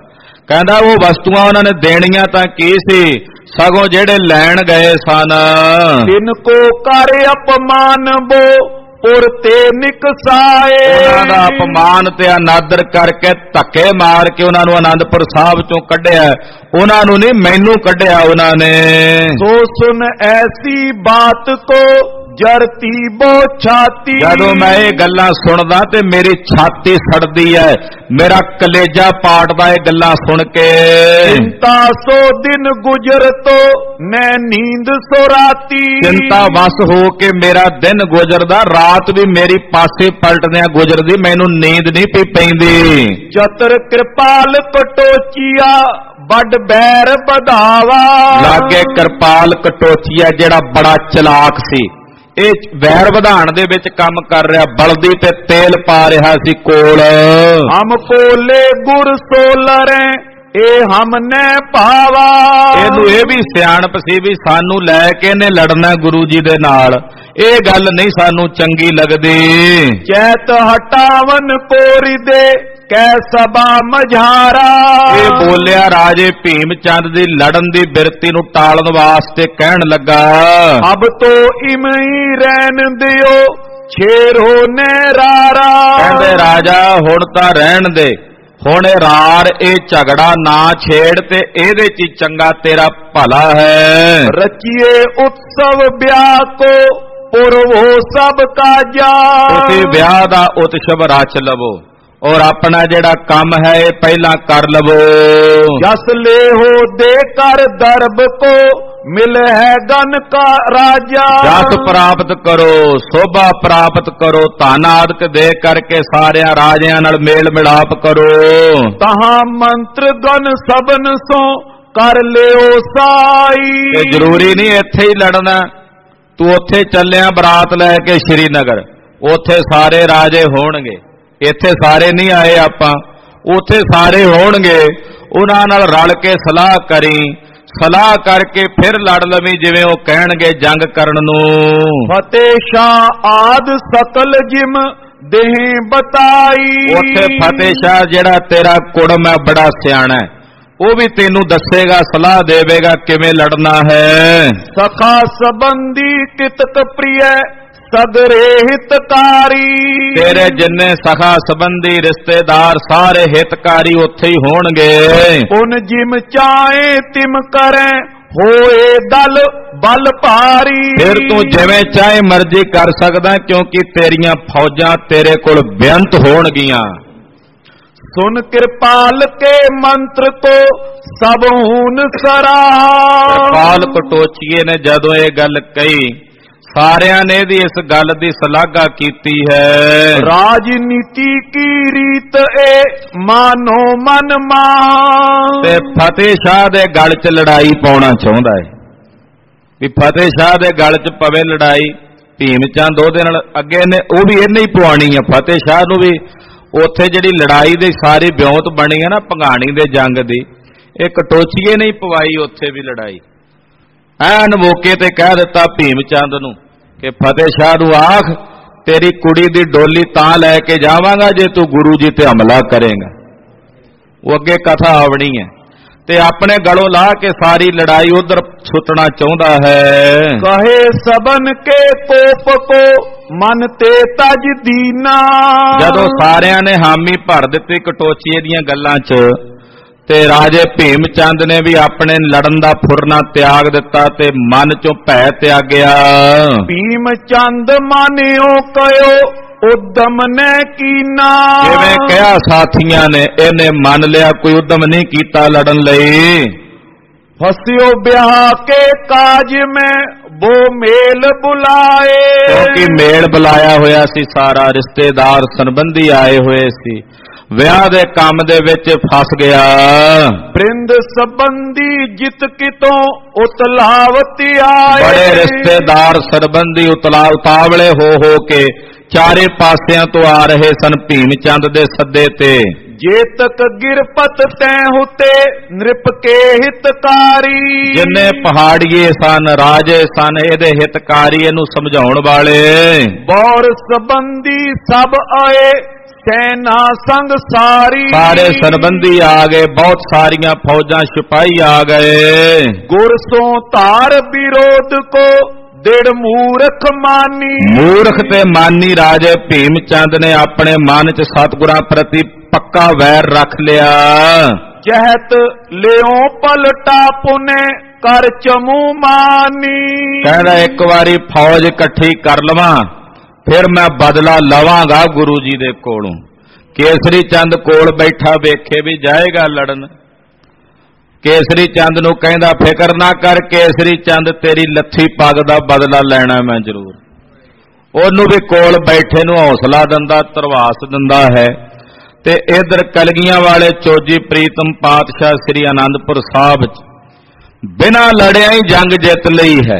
ਕਹਿੰਦਾ ਉਹ ਵਸਤੂਆਂ ਉਹਨਾਂ ਨੇ ਦੇਣੀਆਂ ਤਾਂ ਕੀ ਸੀ? ਸਗੋਂ ਜਿਹੜੇ ਲੈਣ ਗਏ ਸਨ। ਤਿਨ ਕੋ ਕਰ ਅਪਮਾਨ ਬੋ। ਪੁਰ ਤੇ ਨਿਕਸਾਏ ਉਹਨਾਂ ਦਾ ਅਪਮਾਨ ਤੇ ਅਨਾਦਰ ਕਰਕੇ ਧੱਕੇ ਮਾਰ ਕੇ ਉਹਨਾਂ ਨੂੰ ਆਨੰਦਪੁਰ ਸਾਹਿਬ ਚੋਂ ਕੱਢਿਆ। ਉਹਨਾਂ ਨੂੰ ਨਹੀਂ ਮੈਨੂੰ ਕੱਢਿਆ ਉਹਨਾਂ ਨੇ। ਸੋ ਸੁਨ ਐਸੀ ਬਾਤ ਕੋ ਜਰਤੀ ਬੋ ਛਾਤੀ ਜਦੋਂ ਮੈਂ ਇਹ ਗੱਲਾਂ ਸੁਣਦਾ ਤੇ ਮੇਰੀ ਛਾਤੀ ਸੜਦੀ ਹੈ ਮੇਰਾ ਕਲੇਜਾ ਪਾਟਦਾ ਇਹ ਗੱਲਾਂ ਸੁਣ ਕੇ। ਚਿੰਤਾ ਸੋ ਦਿਨ ਗੁਜਰ ਤੋ ਨੈ ਨੀਂਦ ਸੋ ਰਾਤੀ। ਚਿੰਤਾ ਵਸ ਹੋ ਕੇ ਮੇਰਾ ਦਿਨ ਗੁਜ਼ਰਦਾ ਰਾਤ ਵੀ ਮੇਰੀ ਪਾਸੇ ਪਲਟਦਿਆਂ ਗੁਜ਼ਰਦੀ ਮੈਨੂੰ ਨੀਂਦ ਨਹੀਂ ਪਈ ਪੈਂਦੀ। ਚਤਰ ਕਿਰਪਾਲ ਕਟੋਚੀਆ ਵੱਡ ਬੈਰ ਵਧਾਵਾ। ਲਾਗੇ ਕਿਰਪਾਲ ਕਟੋਚੀਆ ਜਿਹੜਾ ਬੜਾ ਚਲਾਕ ਸੀ। ਇਹ ਵੈਰ ਵਧਾਣ ਦੇ ਵਿੱਚ ਕੰਮ ਕਰ ਰਿਹਾ ਬਲਦੀ ਤੇ ਤੇਲ ਪਾ ਰਿਹਾ ਸੀ ਕੋਲ। ਹਮ ਕੋਲੇ ਗੁਰ ਸੋਲਰੇ ਇਹ ਹਮ ਨੇ ਭਾਵਾ। ਇਹਨੂੰ ਇਹ ਵੀ ਸਿਆਣਪ ਸੀ ਵੀ ਸਾਨੂੰ ਲੈ ਕੇ ਨੇ ਲੜਨਾ ਗੁਰੂ ਜੀ ਦੇ ਨਾਲ। ਇਹ ਗੱਲ ਨਹੀਂ ਸਾਨੂੰ ਚੰਗੀ ਲੱਗਦੀ। ਚੈਤ ਹਟਾਵਨ ਕੋਰੀ ਦੇ ਕੈ ਸਭਾ ਮਝਾਰਾ। ਇਹ ਬੋਲਿਆ ਰਾਜੇ ਭੀਮ ਚੰਦ ਦੀ ਲੜਨ ਦੀ ਬਿਰਤੀ ਨੂੰ ਟਾਲਣ ਵਾਸਤੇ ਕਹਿਣ ਲੱਗਾ। ਅਬ ਤੋ ਇਮਈ ਰਹਿਣ ਦਿਓ ਛੇਰੋ ਨਹਿਰਾਰਾ ਕਹਿੰਦੇ ਰਾਜਾ ਹੁਣ ਤਾਂ ਰਹਿਣ ਦੇ। ਹੁਣ ਰਾਰ ਇਹ ਝਗੜਾ ਨਾ ਛੇੜ ਤੇ ਇਹਦੇ ਚ ਹੀ ਚੰਗਾ ਤੇਰਾ ਭਲਾ ਹੈ। ਰਚੀਏ ਉਤਸਵ ਵਿਆਹ ਕੋ ਪੁਰਵੋ ਸਭ ਕਾਜਾ। ਤੁਸੀਂ ਵਿਆਹ ਦਾ ਉਤਸਵ ਰਚ ਲਵੋ। ਔਰ ਆਪਣਾ ਜਿਹੜਾ ਕੰਮ ਹੈ ਇਹ ਪਹਿਲਾਂ ਕਰ ਲਵੋ। ਜਸ ਲੈ ਹੋ ਦੇ ਕਰ ਦਰਬ ਕੋ ਮਿਲ ਹੈ ਗਨ ਕਾ ਰਾਜਾ। ਜਸ ਪ੍ਰਾਪਤ ਕਰੋ ਸੋਭਾ ਪ੍ਰਾਪਤ ਕਰੋ ਧਨ ਆਦਿਕ ਦੇ ਕਰਕੇ ਸਾਰਿਆਂ ਰਾਜਿਆਂ ਨਾਲ ਮੇਲ ਮਿਲਾਪ ਕਰੋ। ਤਹਾਂ ਮੰਤਰ ਗਨ ਸਬਨ ਸੋ ਕਰ ਲਿਓ ਸਾਈ। ਇਹ ਜ਼ਰੂਰੀ ਨਹੀਂ ਇੱਥੇ ਹੀ ਲੜਨਾ। ਤੂੰ ਉੱਥੇ ਚੱਲਿਆ ਬਰਾਤ ਲੈ ਕੇ ਸ਼੍ਰੀਨਗਰ। ਉੱਥੇ ਸਾਰੇ ਰਾਜੇ ਹੋਣਗੇ। ਇੱਥੇ ਸਾਰੇ ਨਹੀਂ ਆਏ ਆਪਾਂ। ਉੱਥੇ ਸਾਰੇ ਹੋਣਗੇ। ਉਹਨਾਂ ਨਾਲ ਰਲ ਕੇ ਸਲਾਹ ਕਰੀ। ਸਲਾਹ ਕਰਕੇ ਫਿਰ ਲੜ ਲਵੀਂ ਜਿਵੇਂ ਉਹ ਕਹਿਣਗੇ ਜੰਗ ਕਰਨ ਨੂੰ। ਫਤਿਹ ਸ਼ਾਹ ਆਦ ਸਕਲ ਜਿਮ ਦੇਹ ਬਤਾਈ। ਉੱਥੇ ਫਤਿਹ ਸ਼ਾਹ ਜਿਹੜਾ ਤੇਰਾ ਕੁੜਮ ਹੈ ਬੜਾ ਸਿਆਣਾ ਹੈ। ਉਹ ਵੀ ਤੈਨੂੰ ਦੱਸੇਗਾ ਸਲਾਹ ਦੇਵੇਗਾ ਕਿਵੇਂ ਲੜਨਾ ਹੈ। ਸਖਾ ਸੰਬੰਧੀ ਕਿਤਕ ਪ੍ਰਿਯ ਸਗਰੇ ਹਿਤਕਾਰੀ ਤੇਰੇ ਜਿੰਨੇ ਸਖਾ ਸੰਬੰਧੀ ਰਿਸ਼ਤੇਦਾਰ ਸਾਰੇ ਹਿਤਕਾਰੀ ਉੱਥੇ ਹੀ ਹੋਣਗੇ। ਉਨ ਜਿਮ ਚਾਹੇ ਤਿਮ ਕਰੈ ਹੋਏ ਦਲ ਬਲ ਭਾਰੀ। ਫਿਰ ਤੂੰ ਜਿਵੇਂ ਚਾਹੇ ਮਰਜ਼ੀ ਕਰ ਸਕਦਾ ਕਿਉਂਕਿ ਤੇਰੀਆਂ ਫੌਜਾਂ ਤੇਰੇ ਕੋਲ ਬੇਅੰਤ ਹੋਣਗੀਆਂ। ਸੁਨ ਕਿਰਪਾਲ ਕੇ ਮੰਤਰ ਕੋ ਸਭ ਹੂਨ ਸਰਾ ਪਾਲ ਕਟੋਚੀਏ ਨੇ ਜਦੋਂ ਇਹ ਗੱਲ ਕਹੀ ਸਾਰਿਆਂ ਨੇ ਇਹਦੀ ਇਸ ਗੱਲ ਦੀ ਸ਼ਲਾਘਾ ਕੀਤੀ ਹੈ। ਰਾਜਨੀਤੀ ਕੀ ਰੀਤ ਏ? ਮਾਨੋ ਮਨ ਮਾਨ। ਤੇ ਫਤਿਹ ਸ਼ਾਹ ਦੇ ਗਲ 'ਚ ਲੜਾਈ ਪਾਉਣਾ ਚਾਹੁੰਦਾ ਹੈ ਵੀ ਫਤਿਹ ਸ਼ਾਹ ਦੇ ਗਲ 'ਚ ਪਵੇ ਲੜਾਈ ਭੀਮ ਚੰਦ ਉਹਦੇ ਨਾਲ ਅੱਗੇ ਨੇ ਉਹ ਵੀ ਇਹਨੇ ਹੀ ਪਵਾਣੀ ਆ। ਫਤਿਹ ਸ਼ਾਹ ਨੂੰ ਵੀ ਉੱਥੇ ਜਿਹੜੀ ਲੜਾਈ ਦੀ ਸਾਰੀ ਵਿਉਂਤ ਬਣੀ ਹੈ ਨਾ ਭੰਗਾਣੀ ਦੇ ਜੰਗ ਦੀ ਇਹ ਕਟੋਚੀਏ ਨੇ ਹੀ ਪਵਾਈ ਉੱਥੇ ਵੀ ਲੜਾਈ। ਐਨ ਮੌਕੇ ਤੇ ਕਹਿ ਦਿੱਤਾ ਭੀਮ ਚੰਦ ਨੂੰ ਕਿ ਫਤਿਹ ਸ਼ਾਹ ਨੂੰ ਆਖ ਤੇਰੀ ਕੁੜੀ ਦੀ ਡੋਲੀ ਤਾਂ ਲੈ ਕੇ ਜਾਵਾਂਗਾ ਜੇ ਤੂੰ ਗੁਰੂ ਜੀ ਤੇ ਹਮਲਾ ਕਰੇਗਾ। ਉਹ ਅੱਗੇ ਕਥਾ ਆਵਣੀ ਹੈ ਤੇ ਆਪਣੇ ਗਲੋਂ ਲਾ ਕੇ ਸਾਰੀ ਲੜਾਈ ਉਧਰ ਸੁੱਟਣਾ ਚਾਹੁੰਦਾ ਹੈ। ਕਹੇ ਸਬਨ ਕੇ ਕੋਪ ਕੋ ਮਨ ਤੇ ਤਜ ਦੀਨਾ। ਜਦੋਂ ਸਾਰਿਆਂ ਨੇ ਹਾਮੀ ਭਰ ਦਿੱਤੀ ਕਟੋਚੀਏ ਦੀਆਂ ਗੱਲਾਂ 'ਚ ਤੇ ਰਾਜੇ ਭੀਮ ਚੰਦ ਨੇ ਵੀ ਆਪਣੇ ਲੜਨ ਦਾ ਫੁਰਨਾ ਤਿਆਗ ਦਿੱਤਾ ਤੇ ਮਨ ਚੋਂ ਭੈ ਤਿਆਗਿਆ। ਭੀਮ ਚੰਦ ਮਾਨਿਓ ਕਯੋ ਉਦਮ ਨੇ ਕੀਨਾ। ਜਿਵੇਂ ਕਿਹਾ ਸਾਥੀਆਂ ਨੇ ਇਹਨੇ ਮੰਨ ਲਿਆ ਕੋਈ ਉਦਮ ਨਹੀਂ ਕੀਤਾ ਲੜਨ ਲਈ। ਫਸਿਓ ਵਿਆਹ ਕੇ ਕਾਜ ਮੈਂ ਬੋ ਮੇਲ ਬੁਲਾਏ। ਕਿਉਂਕਿ ਮੇਲ ਬੁਲਾਇਆ ਹੋਇਆ ਸੀ ਸਾਰਾ ਰਿਸ਼ਤੇਦਾਰ ਸੰਬੰਧੀ ਆਏ ਹੋਏ ਸੀ। ਵਿਆਹ ਦੇ ਕੰਮ ਦੇ ਵਿੱਚ ਫਸ ਗਿਆ। ਬ੍ਰਿੰਦ ਸੰਬੰਧੀ ਜਿਤ ਕਿਤੋਂ ਉਤਲਾਵਤੀ ਆਏ। ਬੜੇ ਰਿਸ਼ਤੇਦਾਰ ਸਰਬੰਧੀ ਉਤਲਾ ਉਤਾਵਲੇ ਹੋ ਹੋ ਕੇ ਚਾਰੇ ਪਾਸਿਆਂ ਤੋਂ ਆ ਰਹੇ ਸਨ ਭੀਮ ਚੰਦ ਦੇ ਸੱਦੇ ਤੇ। ਜੇ ਤਕ ਗਿਰਪਤ ਤੈ ਹੁਤੇ ਨ੍ਰਿਪ ਕੇ ਹਿਤਕਾਰੀ। ਜਿੰਨੇ ਪਹਾੜੀਏ ਸਨ ਰਾਜੇ ਸਨ ਇਹਦੇ ਹਿਤਕਾਰੀ ਇਹਨੂੰ ਸਮਝਾਉਣ ਵਾਲੇ। ਬੌਰ ਸੰਬੰਧੀ ਸਭ ਆਏ। ਸੈਨਾ ਸੰਗ ਸਾਰੀ। ਸਾਰੇ ਸਰਬੰਧੀ ਆ ਗਏ ਬਹੁਤ ਸਾਰੀਆਂ ਫੌਜਾਂ ਸਿਪਾਹੀ ਆ ਗਏ। ਗੁਰ ਸੋ ਧਾਰ ਵਿਰੋਧ ਕੋ ਦਿੜ ਮੂਰਖ ਮਾਨੀ। ਮੂਰਖ ਤੇ ਮਾਨੀ ਰਾਜੇ ਭੀਮ ਚੰਦ ਨੇ ਆਪਣੇ ਮਨ 'ਚ ਸਤਿਗੁਰਾਂ ਪ੍ਰਤੀ ਪੱਕਾ ਵੈਰ ਰੱਖ ਲਿਆ। ਜਹਤ ਲਿਓ ਪਲਟਾ ਪੁਨੇ ਕਰ ਚਮੂ ਮਾਨੀ। ਕਹਿੰਦਾ ਇੱਕ ਵਾਰੀ ਫੌਜ ਇਕੱਠੀ ਕਰ ਲਵਾਂ। ਫਿਰ ਮੈਂ ਬਦਲਾ ਲਵਾਂਗਾ ਗੁਰੂ ਜੀ ਦੇ ਕੋਲੋਂ। ਕੇਸਰੀ ਚੰਦ ਕੋਲ ਬੈਠਾ ਵੇਖੇ ਵੀ ਜਾਏਗਾ ਲੜਨ। ਕੇਸਰੀ ਚੰਦ ਨੂੰ ਕਹਿੰਦਾ, ਫਿਕਰ ਨਾ ਕਰ ਕੇਸਰੀ ਚੰਦ, ਤੇਰੀ ਲੱਥੀ ਪੱਗ ਦਾ ਬਦਲਾ ਲੈਣਾ ਮੈਂ ਜ਼ਰੂਰ। ਉਹਨੂੰ ਵੀ ਕੋਲ ਬੈਠੇ ਨੂੰ ਹੌਸਲਾ ਦਿੰਦਾ ਤਰਵਾਸ ਦਿੰਦਾ ਹੈ। ਤੇ ਇਧਰ ਕਲਗੀਆਂ ਵਾਲੇ ਚੋਜੀ ਪ੍ਰੀਤਮ ਪਾਤਸ਼ਾਹ ਸ੍ਰੀ ਆਨੰਦਪੁਰ ਸਾਹਿਬ ਚ, ਬਿਨਾਂ ਲੜਿਆ ਹੀ ਜੰਗ ਜਿੱਤ ਲਈ ਹੈ।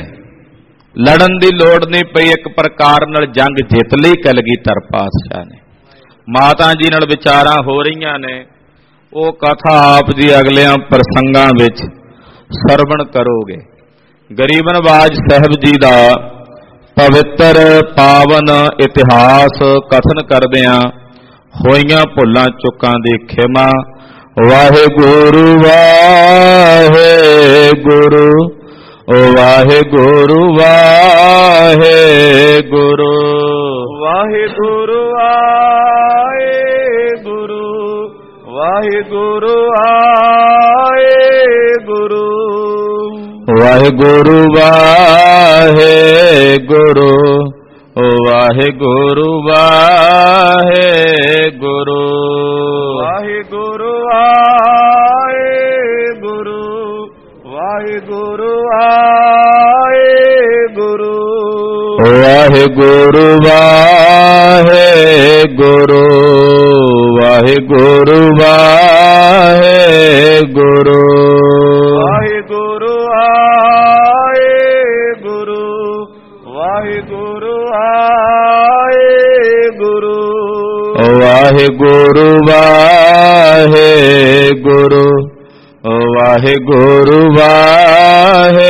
ਲੜਨ ਦੀ ਲੋੜ ਨਹੀਂ ਪਈ, ਇੱਕ ਪ੍ਰਕਾਰ ਨਾਲ ਜੰਗ ਜਿੱਤ ਲਈ ਕਲਗੀਧਰ ਪਾਤਸ਼ਾਹ ਨੇ। ਮਾਤਾ ਜੀ ਨਾਲ ਵਿਚਾਰਾਂ ਹੋ ਰਹੀਆਂ ਨੇ। ਉਹ ਕਥਾ ਆਪ ਦੀ ਅਗਲਿਆਂ ਪ੍ਰਸੰਗਾਂ ਵਿੱਚ ਸਰਵਣ ਕਰੋਗੇ। ਗਰੀਬਨ ਬਾਜ ਸਾਹਿਬ ਜੀ ਦਾ ਪਵਿੱਤਰ ਪਾਵਨ ਇਤਿਹਾਸ ਕਥਨ ਕਰਦਿਆਂ ਹੋਈਆਂ ਭੁੱਲਾਂ ਚੁੱਕਾਂ ਦੀ ਖਿਮਾ। ਵਾਹਿਗੁਰੂ ਵਾਹਿਗੁਰੂ। ਵਾਹਿਗੁਰੂ ਵਾਹਿਗੁਰੂ। ਵਾਹਿਗੁਰੂ ਆਏ ਗੁਰੂ ਵਾਹਿਗੁਰੂ। ਆਏ ਗੁਰੂ ਵਾਹਿਗੁਰੂ ਵਾਹਿਗੁਰੂ। ਵਾਹਿਗੁਰੂ ਵਾਹਿਗੁਰੂ। ਵਾਹਿਗੁਰੂ ਵਾਹਿਗੁਰੂ ਵਾਹਿਗੁਰੂ ਵਾਹਿਗੁਰੂ ਵਾਹਿਗੁਰੂ ਵਾਹਿਗੁਰੂ ਆਏ ਗੁਰੂ। ਵਾਹਿਗੁਰੂ ਆਏ ਗੁਰੂ ਵਾਹਿਗੁਰੂ ਵਾਹਿਗੁਰੂ ਵਾਹਿਗੁਰੂ ਵਾਹਿਗੁਰੂ